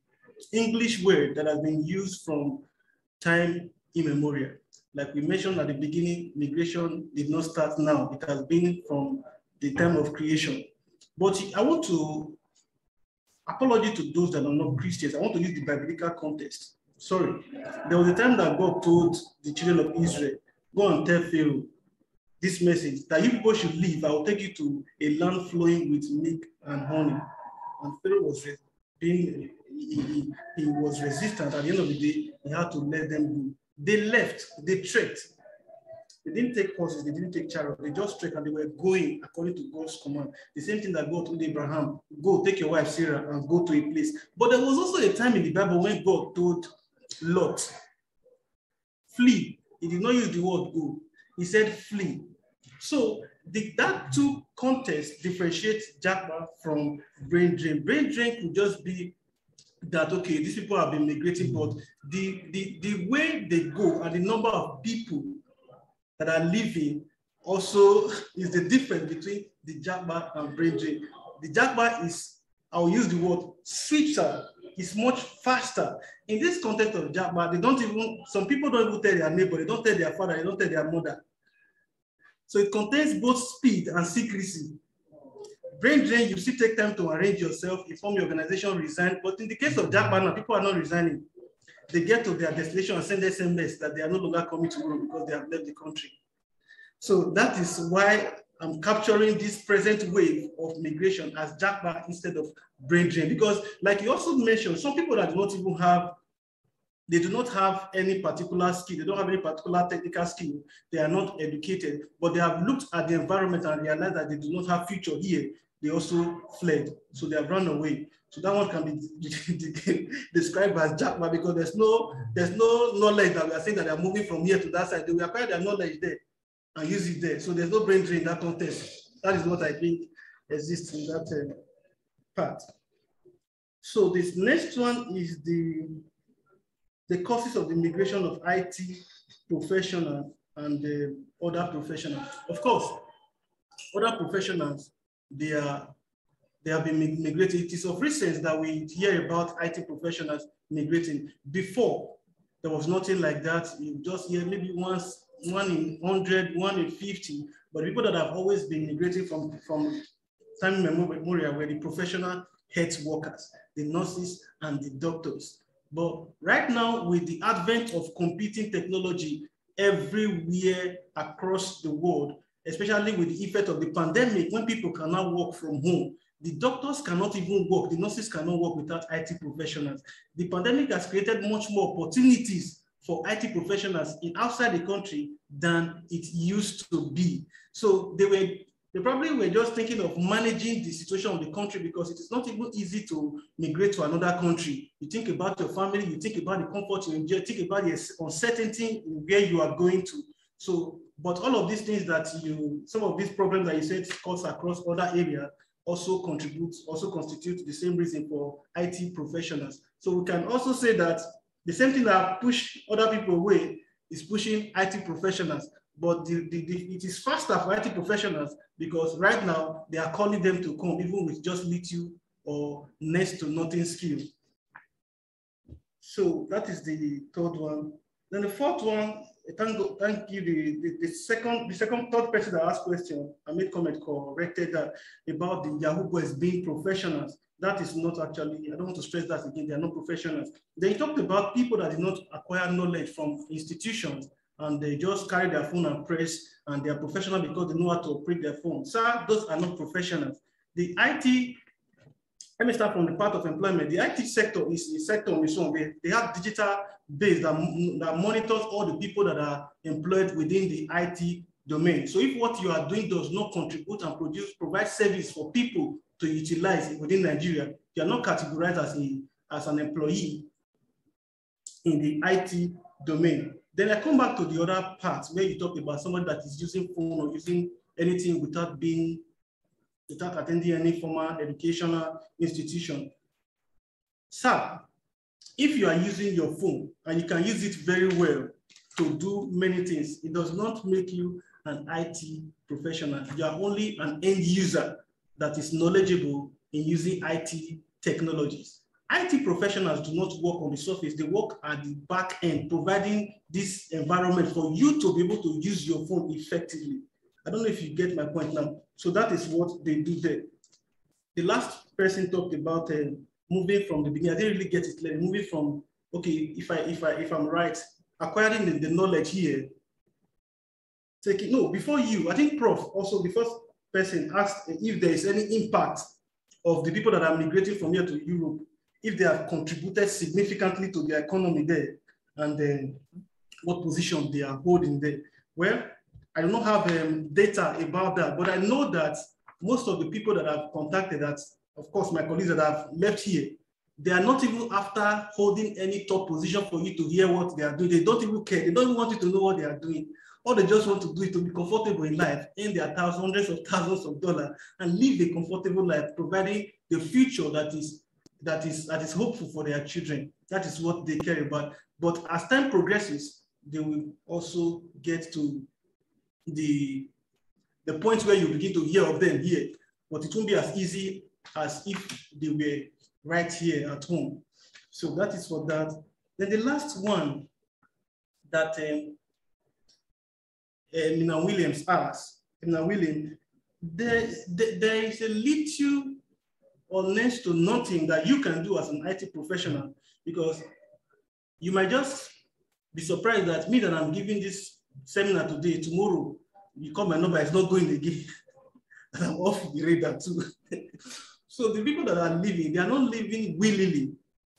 English word that has been used from time immemorial. Like we mentioned at the beginning, migration did not start now. It has been from the time of creation. But I want to apology to those that are not Christians. I want to use the biblical context. Sorry. There was a time that God told the children of Israel, go and tell Pharaoh this message that you people should leave. I will take you to a land flowing with milk and honey. And Pharaoh was being he, he, he, was resistant. At the end of the day, he had to let them go. They left, they trekked. They didn't take horses, they didn't take chariots, they just trekked and they were going according to God's command. The same thing that God told Abraham, go take your wife Sarah and go to a place. But there was also a time in the Bible when God told Lot, flee. He did not use the word go. He said flee. So the, that two contexts differentiate Japa from brain drain. Brain drain could just be that okay, these people have been migrating, but the, the, the way they go and the number of people that are living also is the difference between the Japa and brain drain. The Japa is, I'll use the word switcher, is much faster. In this context of Japa, they don't even, some people don't even tell their neighbor, they don't tell their father, they don't tell their mother. So it contains both speed and secrecy. Brain drain, you still take time to arrange yourself, inform your organization, resign. But in the case of Banner, people are not resigning. They get to their destination and send SMS that they are no longer coming to work because they have left the country. So that is why I'm capturing this present wave of migration as Japa instead of brain drain. Because like you also mentioned, some people that do not even have, they do not have any particular skill. They don't have any particular technical skill. They are not educated, but they have looked at the environment and realized that they do not have future here they also fled. So they have run away. So that one can be described as Japa because there's no there's no knowledge that we are saying that they're moving from here to that side. They will acquire their knowledge there and use it there. So there's no brain drain in that context. That is what I think exists in that uh, part. So this next one is the the causes of the migration of IT professionals and the other professionals. Of course, other professionals they are they have been migrating. It is of recent that we hear about IT professionals migrating. Before, there was nothing like that. You just hear maybe once, one in 100, one in 50, but people that have always been migrating from, from time memorial were the professional health workers, the nurses and the doctors. But right now, with the advent of competing technology everywhere across the world, especially with the effect of the pandemic, when people cannot work from home, the doctors cannot even work, the nurses cannot work without IT professionals. The pandemic has created much more opportunities for IT professionals in outside the country than it used to be. So they were they probably were just thinking of managing the situation of the country because it is not even easy to migrate to another country. You think about your family, you think about the comfort you enjoy, think about the uncertainty in where you are going to. So but all of these things that you, some of these problems that you said cause across other areas also contributes, also constitutes the same reason for IT professionals. So we can also say that the same thing that push other people away is pushing IT professionals. But the, the, the, it is faster for IT professionals because right now they are calling them to come even with just little or next to nothing skill. So that is the third one. Then the fourth one thank, thank you. The, the, the, second, the second, third person that asked question, I made comment corrected that about the Yahoo boys being professionals. That is not actually, I don't want to stress that again, they are not professionals. They talked about people that did not acquire knowledge from institutions and they just carry their phone and press and they are professional because they know how to operate their phone. Sir, those are not professionals. The IT let me start from the part of employment. The IT sector is a sector on its own. They, they have digital base that, that monitors all the people that are employed within the IT domain. So if what you are doing does not contribute and produce, provide service for people to utilize within Nigeria, you are not categorized as, a, as an employee in the IT domain. Then I come back to the other part where you talk about someone that is using phone or using anything without being without attending any formal educational institution. Sir, if you are using your phone and you can use it very well to do many things, it does not make you an IT professional. You are only an end user that is knowledgeable in using IT technologies. IT professionals do not work on the surface, they work at the back end, providing this environment for you to be able to use your phone effectively. I don't know if you get my point now. So that is what they do there. The last person talked about uh, moving from the beginning. I didn't really get it clearly. Moving from okay, if I if I if I'm right, acquiring the, the knowledge here. Taking no before you. I think Prof also the first person asked if there is any impact of the people that are migrating from here to Europe, if they have contributed significantly to the economy there, and then what position they are holding there. Well, I do not have um, data about that, but I know that most of the people that I've contacted, that of course my colleagues that have left here, they are not even after holding any top position for you to hear what they are doing. They don't even care. They don't even want you to know what they are doing. All they just want to do is to be comfortable in life, earn their thousands, hundreds of thousands of dollars, and live a comfortable life, providing the future that is that is that is hopeful for their children. That is what they care about. But as time progresses, they will also get to the the point where you begin to hear of them here. But it won't be as easy as if they were right here at home. So that is for that. Then the last one that um, uh, Mina Williams asked, Mina Williams, there, there, there is a little or next to nothing that you can do as an IT professional because you might just be surprised that me that I'm giving this seminar today, tomorrow, you call my number, it's not going again. and I'm off the radar too. so the people that are living, they are not living willingly.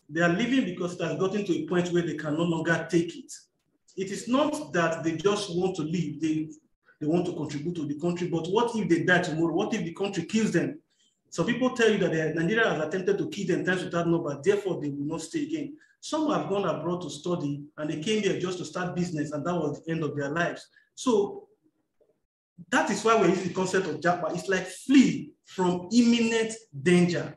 They are living because it has gotten to a point where they can no longer take it. It is not that they just want to live, they, they want to contribute to the country, but what if they die tomorrow? What if the country kills them? So people tell you that Nigeria has attempted to kill them times without number, but therefore they will not stay again. Some have gone abroad to study and they came here just to start business and that was the end of their lives. So that is why we use the concept of Japa. It's like flee from imminent danger.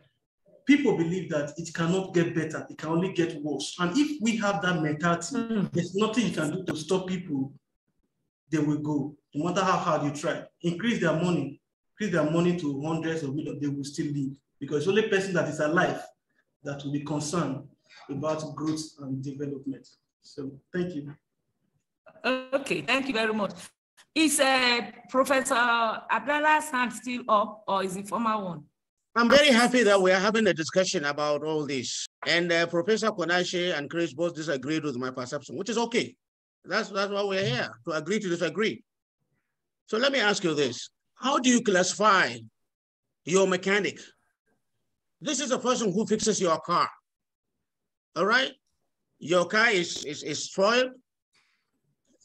People believe that it cannot get better, it can only get worse. And if we have that mentality, mm. there's nothing you can do to stop people, they will go, no matter how hard you try. Increase their money, increase their money to hundreds of millions, they will still leave. Because only person that is alive that will be concerned about growth and development. So thank you. Okay, thank you very much. Is uh, Professor Abdallah's hand still up or is it former one? I'm very happy that we are having a discussion about all this. And uh, Professor Kwanashie and Chris both disagreed with my perception, which is okay. That's, that's why we're here, to agree to disagree. So let me ask you this. How do you classify your mechanic? This is a person who fixes your car. All right? Your car is, is, is spoiled.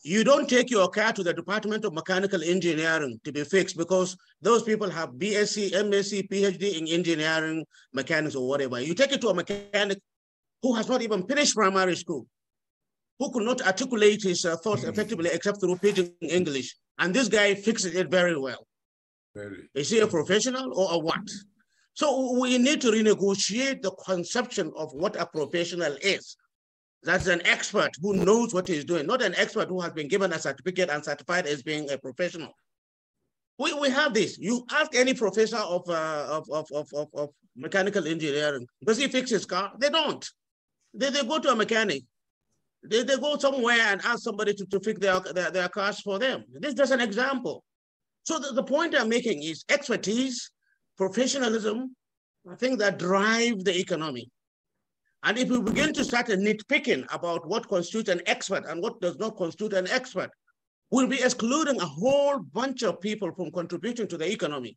You don't take your car to the Department of Mechanical Engineering to be fixed because those people have BSc, MSc, PhD in engineering, mechanics, or whatever. You take it to a mechanic who has not even finished primary school, who could not articulate his uh, thoughts effectively except through pidgin English. And this guy fixes it very well. Very. Is he a professional or a what? So we need to renegotiate the conception of what a professional is. That's an expert who knows what he's doing, not an expert who has been given a certificate and certified as being a professional. We, we have this. You ask any professor of, uh, of, of, of, of, of mechanical engineering, does he fix his car? They don't. They, they go to a mechanic. They, they go somewhere and ask somebody to, to fix their, their, their cars for them. This is just an example. So the, the point I'm making is expertise, professionalism, I think that drive the economy. And if we begin to start a nitpicking about what constitutes an expert and what does not constitute an expert, we'll be excluding a whole bunch of people from contributing to the economy.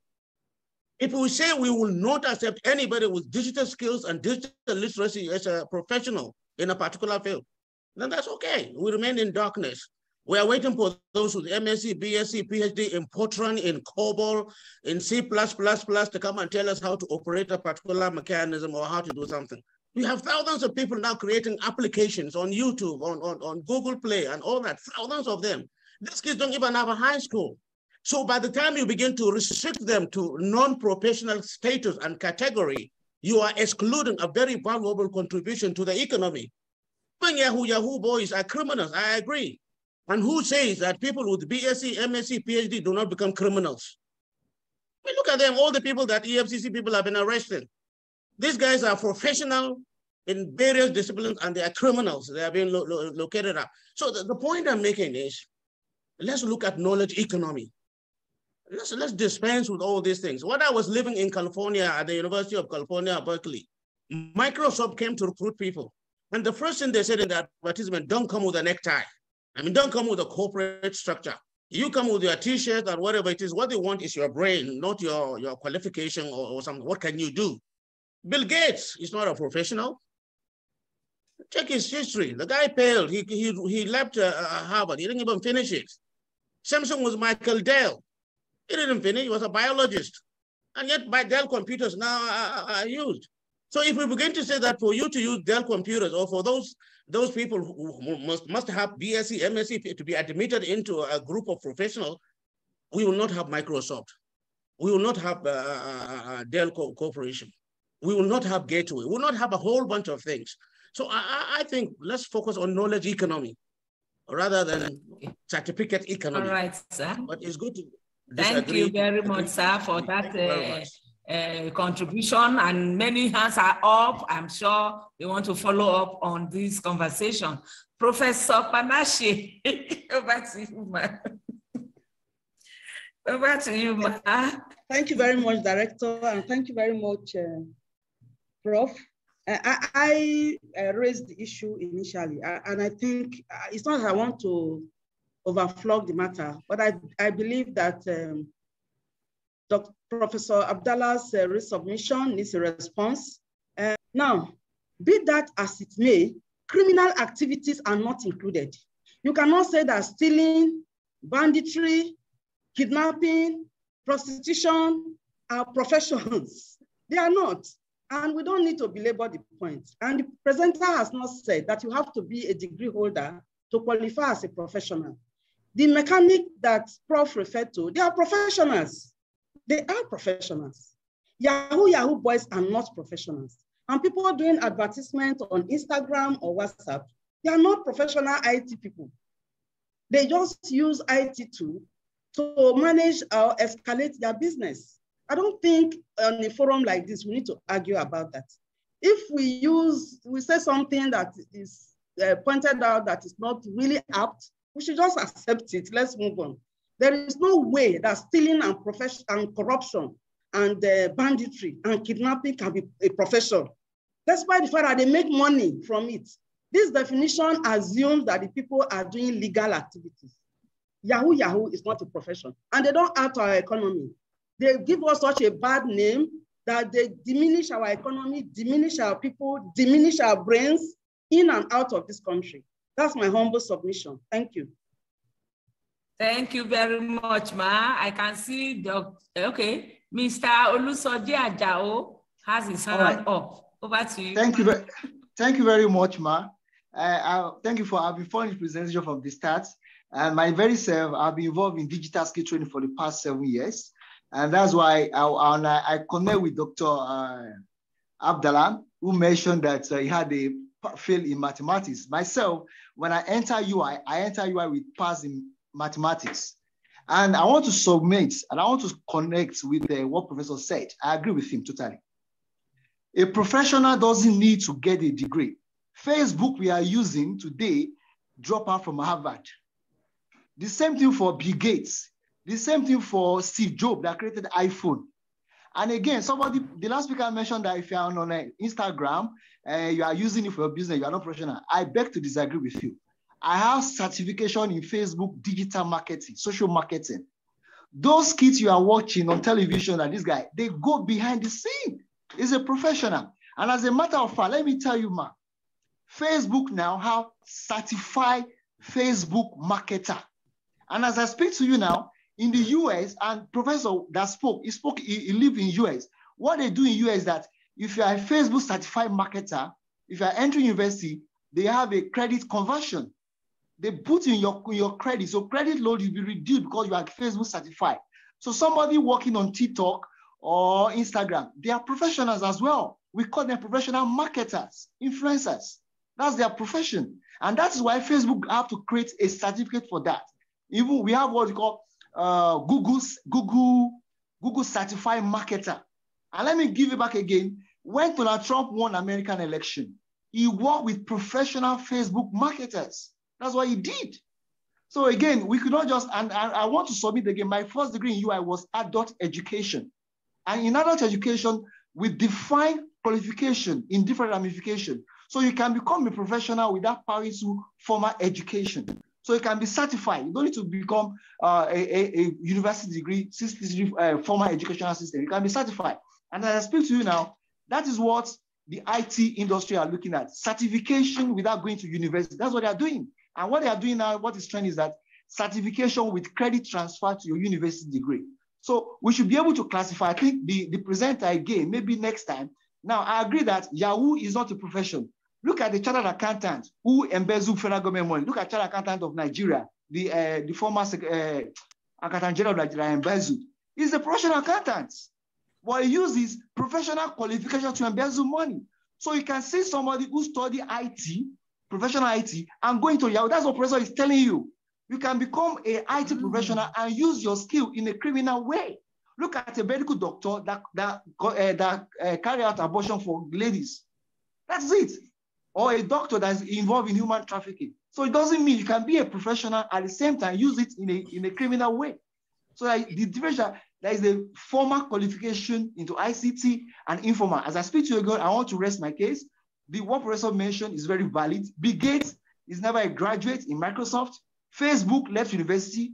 If we say we will not accept anybody with digital skills and digital literacy as a professional in a particular field, then that's okay. We remain in darkness. We are waiting for those with MSc, BSc, PhD in Fortran, in COBOL, in C++ to come and tell us how to operate a particular mechanism or how to do something. We have thousands of people now creating applications on YouTube, on, on, on Google Play and all that, thousands of them. These kids don't even have a high school. So by the time you begin to restrict them to non-professional status and category, you are excluding a very valuable contribution to the economy. When Yahoo Yahoo boys are criminals, I agree. And who says that people with BSc, MSc, PhD do not become criminals? I mean, look at them, all the people that EFCC people have been arrested. These guys are professional in various disciplines and they are criminals. They are being lo lo located up. So the, the point I'm making is, let's look at knowledge economy. Let's, let's dispense with all these things. When I was living in California at the University of California, Berkeley, Microsoft came to recruit people. And the first thing they said in the advertisement, don't come with a necktie. I mean, don't come with a corporate structure. You come with your t-shirt or whatever it is. What they want is your brain, not your, your qualification or, or something. What can you do? Bill Gates is not a professional. Check his history. The guy failed. He, he, he left uh, uh, Harvard. He didn't even finish it. Samsung was Michael Dell. He didn't finish. He was a biologist. And yet by Dell computers now are, are used. So if we begin to say that for you to use Dell computers or for those those people who must, must have BSc, MSc to be admitted into a group of professionals, we will not have Microsoft. We will not have uh, uh, uh, Dell Co Corporation. We will not have gateway. We will not have a whole bunch of things. So I, I think let's focus on knowledge economy rather than certificate economy. All right, sir. But it's good to Thank you very much, sir, for that uh, uh, contribution. And many hands are up. I'm sure they want to follow up on this conversation. Professor Panache, over to you, ma. over to you, ma. Thank you very much, Director, and thank you very much, uh, Prof. I, I uh, raised the issue initially, uh, and I think uh, it's not that I want to overflow the matter, but I, I believe that um, Dr. Professor Abdallah's uh, resubmission needs a response. Uh, now, be that as it may, criminal activities are not included. You cannot say that stealing, banditry, kidnapping, prostitution are professions. They are not. And we don't need to belabor the point. And the presenter has not said that you have to be a degree holder to qualify as a professional. The mechanic that Prof referred to, they are professionals. They are professionals. Yahoo Yahoo boys are not professionals. And people doing advertisement on Instagram or WhatsApp, they are not professional IT people. They just use IT to, to manage or escalate their business. I don't think on a forum like this, we need to argue about that. If we use, we say something that is uh, pointed out that is not really apt, we should just accept it. Let's move on. There is no way that stealing and, profession, and corruption and uh, banditry and kidnapping can be a profession. Despite the fact that they make money from it. This definition assumes that the people are doing legal activities. Yahoo Yahoo is not a profession and they don't add to our economy. They give us such a bad name that they diminish our economy, diminish our people, diminish our brains in and out of this country. That's my humble submission. Thank you. Thank you very much, Ma. I can see the, okay, Mr. Olusoji Ajao has his hand right. up. Over to you. Thank you, very, thank you very much, Ma. Uh, I, thank you for having fun presentation from the start. And my very self, I've been involved in digital skill training for the past seven years. And that's why I, I, I connect with Dr. Uh, Abdallah, who mentioned that uh, he had a fail in mathematics. Myself, when I enter UI, I enter UI with pass in mathematics. And I want to submit and I want to connect with uh, what Professor said. I agree with him totally. A professional doesn't need to get a degree. Facebook we are using today drop out from Harvard. The same thing for Bill Gates. The same thing for Steve Jobs that created iPhone. And again, somebody, the last speaker mentioned that if you're on, uh, Instagram, uh, you are using it for your business, you are not professional. I beg to disagree with you. I have certification in Facebook digital marketing, social marketing. Those kids you are watching on television and this guy, they go behind the scene. He's a professional. And as a matter of fact, let me tell you, man, Facebook now have certified Facebook marketer. And as I speak to you now, in the US, and professor that spoke, he spoke, he, he lived in US. What they do in US is that if you are a Facebook certified marketer, if you are entering university, they have a credit conversion. They put in your, your credit. So credit load will be reduced because you are Facebook certified. So somebody working on TikTok or Instagram, they are professionals as well. We call them professional marketers, influencers. That's their profession. And that's why Facebook have to create a certificate for that. Even we have what we call uh, Google's, Google, Google certified marketer. And let me give you back again. When Donald Trump won American election, he worked with professional Facebook marketers. That's what he did. So again, we could not just, and, I want to submit again, my first degree in UI was adult education. And in adult education, we define qualification in different ramifications. So you can become a professional without powering to formal education. So you can be certified. You don't need to become uh, a, a, university degree, uh, formal educational system. You can be certified. And as I speak to you now, that is what the IT industry are looking at. Certification without going to university. That's what they are doing. And what they are doing now, what is trending is that certification with credit transfer to your university degree. So we should be able to classify. I think the, the presenter again, maybe next time. Now, I agree that Yahoo is not a profession. Look at the chartered accountant who embezzled federal government money. Look at chartered accountant of Nigeria, the, uh, the former uh, accountant general of Nigeria embezzled. He's a professional accountant. but he uses professional qualification to embezzle money. So you can see somebody who study IT, professional IT, and going to Yahoo. That's what professor is telling you. You can become a IT mm-hmm. professional and use your skill in a criminal way. Look at a medical doctor that that uh, that uh, carry out abortion for ladies. That's it. Or a doctor that's involved in human trafficking. So it doesn't mean you can be a professional at the same time use it in a, in a criminal way. So like the difference there is a formal qualification into ICT and informal. As I speak to you again, I want to rest my case. The what Professor mentioned is very valid. Bill Gates is never a graduate in Microsoft. Facebook left university.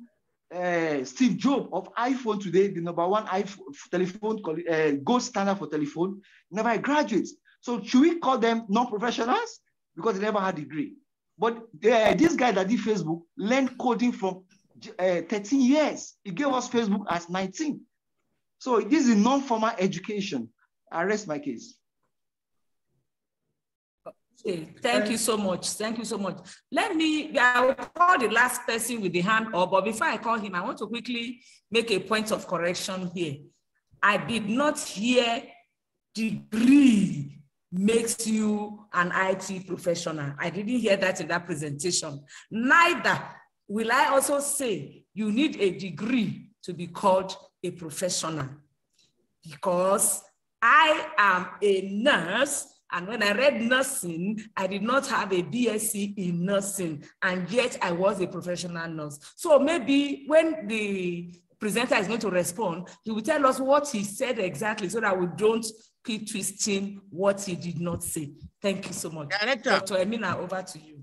Uh, Steve Jobs of iPhone today, the number one iPhone telephone uh, gold standard for telephone, never a graduate. So should we call them non-professionals because they never had a degree? But uh, this guy that did Facebook learned coding from uh, 13 years. He gave us Facebook as 19. So this is non-formal education. I rest my case. Okay, thank you so much. Thank you so much. Let me, I will call the last person with the hand up, but before I call him, I want to quickly make a point of correction here. I did not hear degree makes you an IT professional. I didn't hear that in that presentation. Neither will I also say you need a degree to be called a professional because I am a nurse and when I read nursing, I did not have a BSc in nursing, and yet I was a professional nurse. So maybe when the presenter is going to respond, he will tell us what he said exactly so that we don't keep twisting what he did not say. Thank you so much. Director. Dr. Emina, over to you.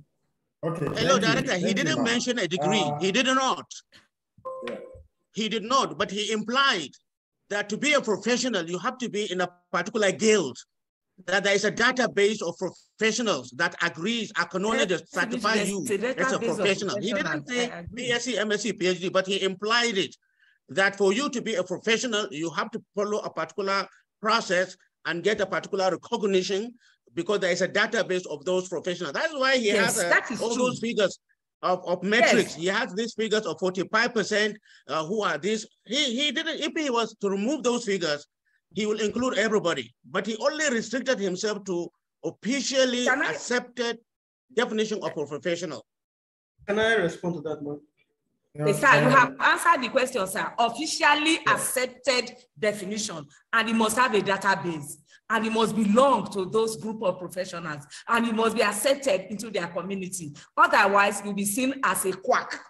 Okay. Hello, Director. He didn't you, mention a degree. Uh, he did not. Yeah. He did not, but he implied that to be a professional, you have to be in a particular guild, that there is a database of professionals that agrees, acknowledges, certifies you as a professional. He didn't say BSc, MSc, PhD, but he implied it, that for you to be a professional, you have to follow a particular process and get a particular recognition because there is a database of those professionals. That's why he yes, has all those figures of, of metrics. Yes. He has these figures of 45% uh, who are these. He, he didn't, if he was to remove those figures, he will include everybody, but he only restricted himself to officially accepted definition of a professional. Can I respond to that, man? No, sir, you have answered the question, sir. Officially accepted definition, and it must have a database and it must belong to those group of professionals and it must be accepted into their community. Otherwise, you'll be seen as a quack,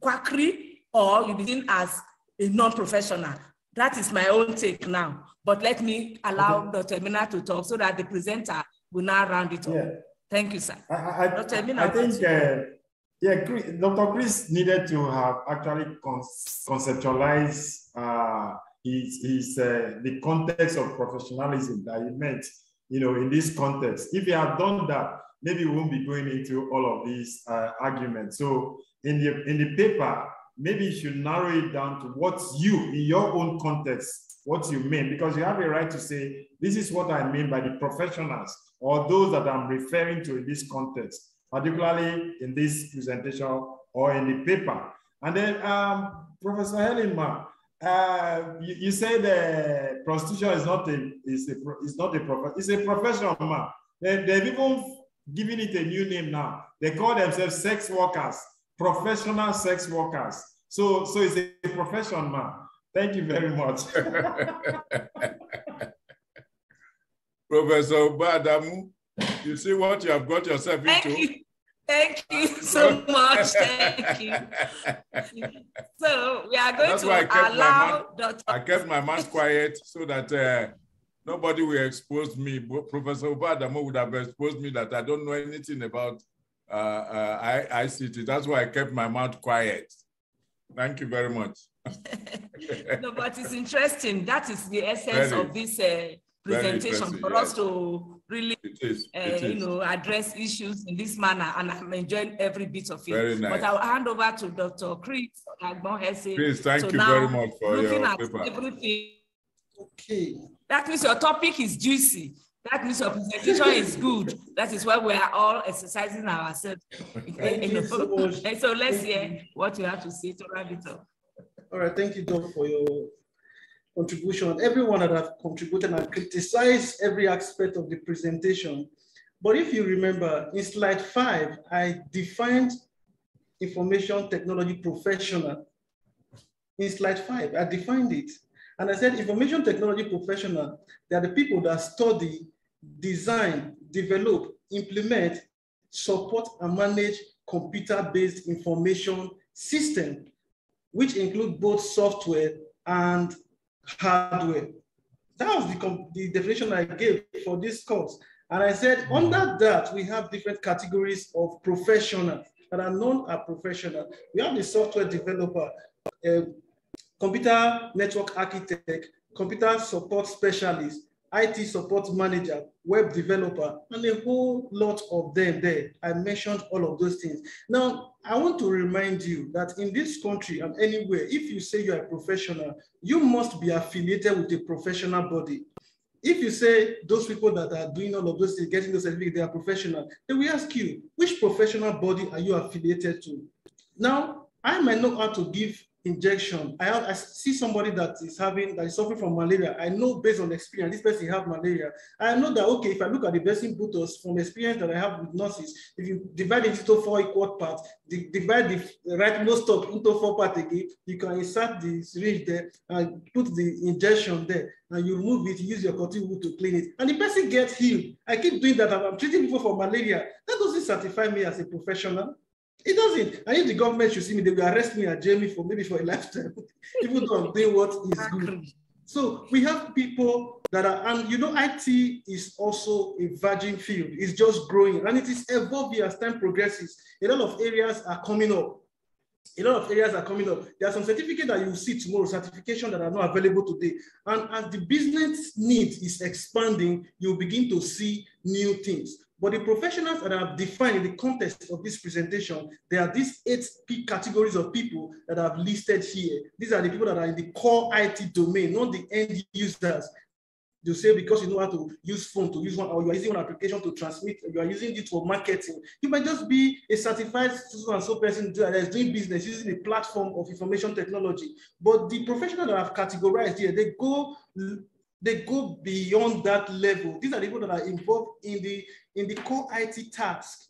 quackery, or you'll be seen as a non-professional. That is my own take now. But let me allow okay. Dr. Emina to talk so that the presenter will now round it up. Yeah. Thank you, sir. I, I, Dr. Emina, I think, yeah, Dr. Chris needed to have actually conceptualized uh, is, is uh, the context of professionalism that he meant, you know, in this context. If he had done that, maybe we won't be going into all of these uh, arguments. So in the, in the paper, maybe you should narrow it down to what you, in your own context, what you mean, because you have a right to say, this is what I mean by the professionals or those that I'm referring to in this context, particularly in this presentation or in the paper. And then um, Professor Helima, uh, you, you, say the prostitution is not a is a is not a prof it's a profession, man. They, they've even given it a new name now. They call themselves sex workers, professional sex workers. So so it's a profession, man. Thank you very much. Professor Badamu, you see what you have got yourself into? Thank you so much. Thank you. So we are going That's to I allow Dr. I kept my mouth quiet so that uh, nobody will expose me. Professor Obadamo would have exposed me that I don't know anything about uh, uh, ICT. That's why I kept my mouth quiet. Thank you very much. no, but it's interesting. That is the essence very, of this uh, presentation for yes. us to really, it is, uh, it you know, address issues in this manner, and I'm enjoying every bit of it. Very nice. But I'll hand over to Dr. Chris Agbon Chris, thank so you very much for looking your at paper. everything. Okay. That means your topic is juicy. That means your presentation is good. That is why we are all exercising ourselves. Thank you so much. So let's hear what you have to say to wrap it up. All right, thank you, Doc, for your contribution, everyone that have contributed and criticized every aspect of the presentation. But if you remember, in slide five, I defined information technology professional. In slide five, I defined it. And I said information technology professional, they are the people that study, design, develop, implement, support, and manage computer-based information system, which include both software and hardware. That was the, the definition I gave for this course. And I said, under that, we have different categories of professionals that are known as professional. We have the software developer, uh, computer network architect, computer support specialist, IT support manager, web developer, and a whole lot of them there. I mentioned all of those things. Now, I want to remind you that in this country and anywhere, if you say you're a professional, you must be affiliated with a professional body. If you say those people that are doing all of those things, getting those certificates, they are professional, then we ask you, which professional body are you affiliated to? Now, I might know how to give injection. I, have, I see somebody that is having that is suffering from malaria. I know based on experience, this person have malaria. I know that okay, if I look at the best inputs from experience that I have with nurses, if you divide it into four equal parts, divide the right most stop into four parts again, you can insert the syringe there and put the injection there, and you remove it, use your cotton wool to clean it, and the person gets healed. I keep doing that. I'm treating people for malaria. That doesn't certify me as a professional. It doesn't. And if the government should see me, they will arrest me at Jamie for maybe for a lifetime, even though I'm doing what is good. So we have people that are, and you know, IT is also a virgin field. It's just growing and it is evolving as time progresses. A lot of areas are coming up. A lot of areas are coming up. There are some certificates that you will see tomorrow, certification that are not available today. And as the business need is expanding, you begin to see new things. But the professionals that I've defined in the context of this presentation, there are these eight categories of people that I've listed here. These are the people that are in the core IT domain, not the end users. You say because you know how to use phone to use one, or you are using one application to transmit, you are using it for marketing. You might just be a certified so and so person that is doing business using the platform of information technology. But the professionals that I've categorized here, they go they go beyond that level. These are the people that are involved in the in the core IT task.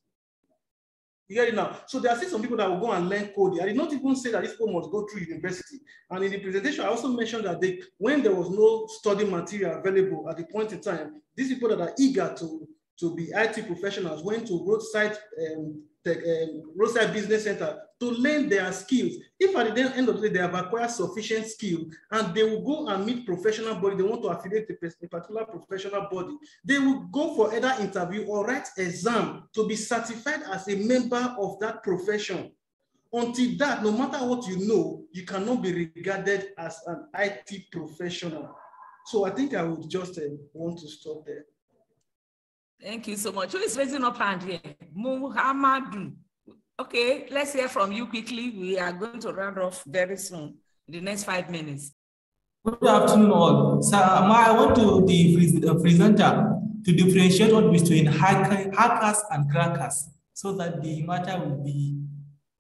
You get it now? So there are still some people that will go and learn coding. I did not even say that this people must go through university. And in the presentation, I also mentioned that they, when there was no study material available at the point in time, these people that are eager to, to be IT professionals went to roadside um, tech, um, roadside business center to learn their skills. If at the end of the day they have acquired sufficient skill and they will go and meet professional body, they want to affiliate a, a particular professional body, they will go for either interview or write exam to be certified as a member of that profession. Until that, no matter what you know, you cannot be regarded as an IT professional. So I think I would just uh, want to stop there. Thank you so much. Who is raising up hand here? Muhammadu. Okay, let's hear from you quickly. We are going to round off very soon, in the next five minutes. Good afternoon, all. So, I want to the uh, presenter to differentiate between hackers and crackers so that the matter will be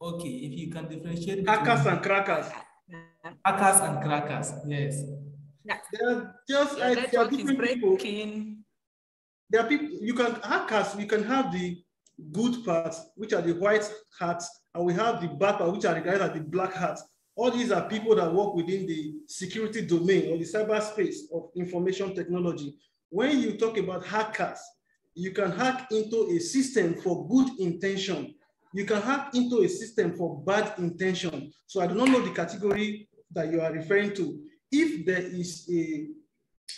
okay. If you can differentiate hackers and crackers. Hackers and crackers, yes. Yeah. They're just yeah, like, they're different people. There are people, you can hackers, you can have the good parts, which are the white hats, and we have the bad part, which are the regarded as the black hats. All these are people that work within the security domain or the cyberspace of information technology. When you talk about hackers, you can hack into a system for good intention. You can hack into a system for bad intention. So I do not know the category that you are referring to. If there is a,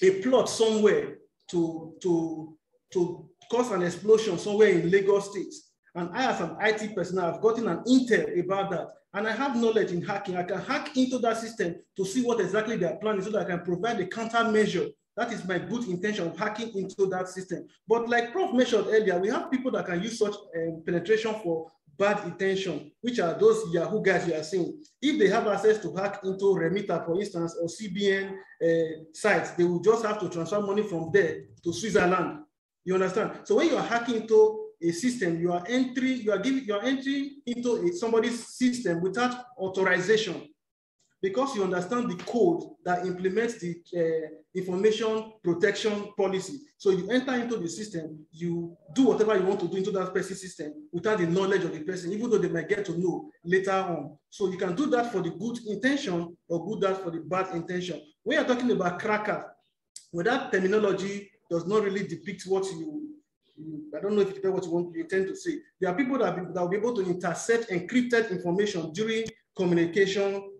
a plot somewhere to, to, to cause an explosion somewhere in Lagos State. And I, as an IT person, I've gotten an intel about that. And I have knowledge in hacking. I can hack into that system to see what exactly they are planning so that I can provide a countermeasure. That is my good intention of hacking into that system. But like Prof mentioned earlier, we have people that can use such um, penetration for bad intention, which are those Yahoo guys you are seeing. If they have access to hack into Remita, for instance, or CBN uh, sites, they will just have to transfer money from there to Switzerland you understand? So when you are hacking into a system, you are entering, you are giving, you are entering into a, somebody's system without authorization. because you understand the code that implements the uh, information protection policy. So you enter into the system, you do whatever you want to do into that person's system without the knowledge of the person, even though they might get to know later on. So you can do that for the good intention or do that for the bad intention. When you're talking about cracker, well, that terminology does not really depict what you I don't know if it depends what you want you tend to see. There are people that, that will be able to intercept encrypted information during communication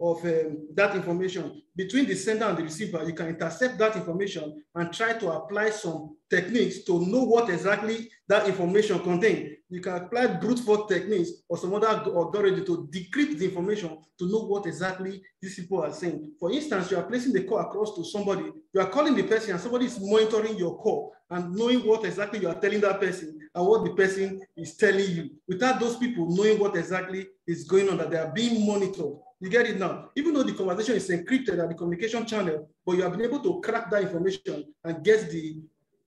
of um, that information between the sender and the receiver, you can intercept that information and try to apply some techniques to know what exactly that information contains. You can apply brute force techniques or some other algorithm to decrypt the information to know what exactly these people are saying. For instance, you are placing the call across to somebody, you are calling the person and somebody is monitoring your call and knowing what exactly you are telling that person and what the person is telling you. Without those people knowing what exactly is going on, that they are being monitored you get it now? Even though the conversation is encrypted at the communication channel, but you have been able to crack that information and get the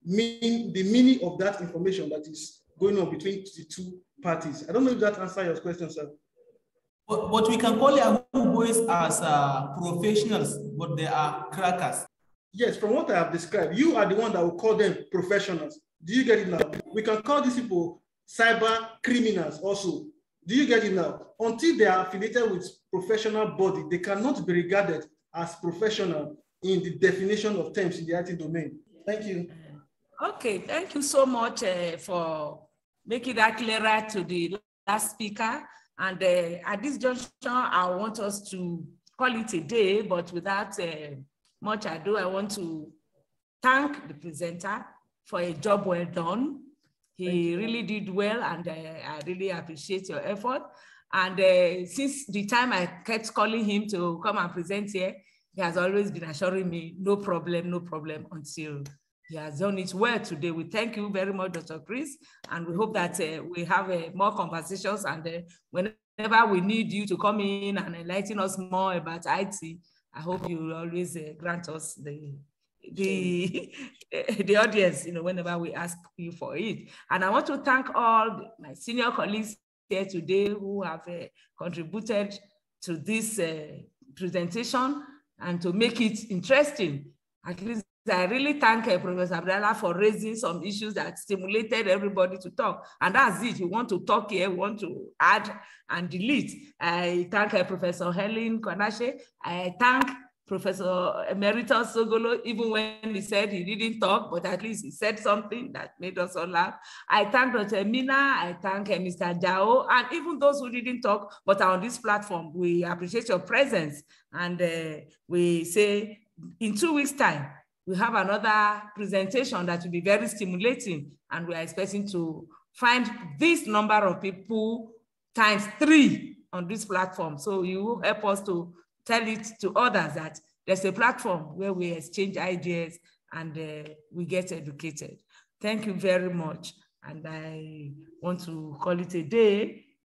meaning, the meaning of that information that is going on between the two parties. I don't know if that answers your question, sir. But, but we can call Yahoo boys as uh, professionals, but they are crackers. Yes, from what I have described, you are the one that will call them professionals. Do you get it now? We can call these people cyber criminals also. Do you get it now? Until they are affiliated with professional body, they cannot be regarded as professional in the definition of terms in the IT domain. Thank you. Okay, thank you so much uh, for making that clearer to the last speaker. And uh, at this junction, I want us to call it a day, but without uh, much ado, I want to thank the presenter for a job well done. He really did well, and uh, I really appreciate your effort. And uh, since the time I kept calling him to come and present here, he has always been assuring me, no problem, no problem, until he has done it well today. We thank you very much, Dr. Chris, and we hope that uh, we have uh, more conversations and uh, whenever we need you to come in and enlighten us more about IT, I hope you will always uh, grant us the the the audience, you know, whenever we ask you for it. And I want to thank all my senior colleagues here today who have uh, contributed to this uh, presentation and to make it interesting. At least I really thank Professor Abdallah for raising some issues that stimulated everybody to talk. And that's it. We want to talk here, we want to add and delete. I thank Professor Helen Kwanashie. I thank Professor Emeritus Sogolo, even when he said he didn't talk, but at least he said something that made us all laugh. I thank Dr. Mina, I thank Mr. Jao, and even those who didn't talk, but are on this platform, we appreciate your presence. And uh, we say in two weeks' time, we have another presentation that will be very stimulating, and we are expecting to find this number of people times three on this platform. So you will help us to tell it to others that there's a platform where we exchange ideas and uh, we get educated. Thank you very much. And I want to call it a day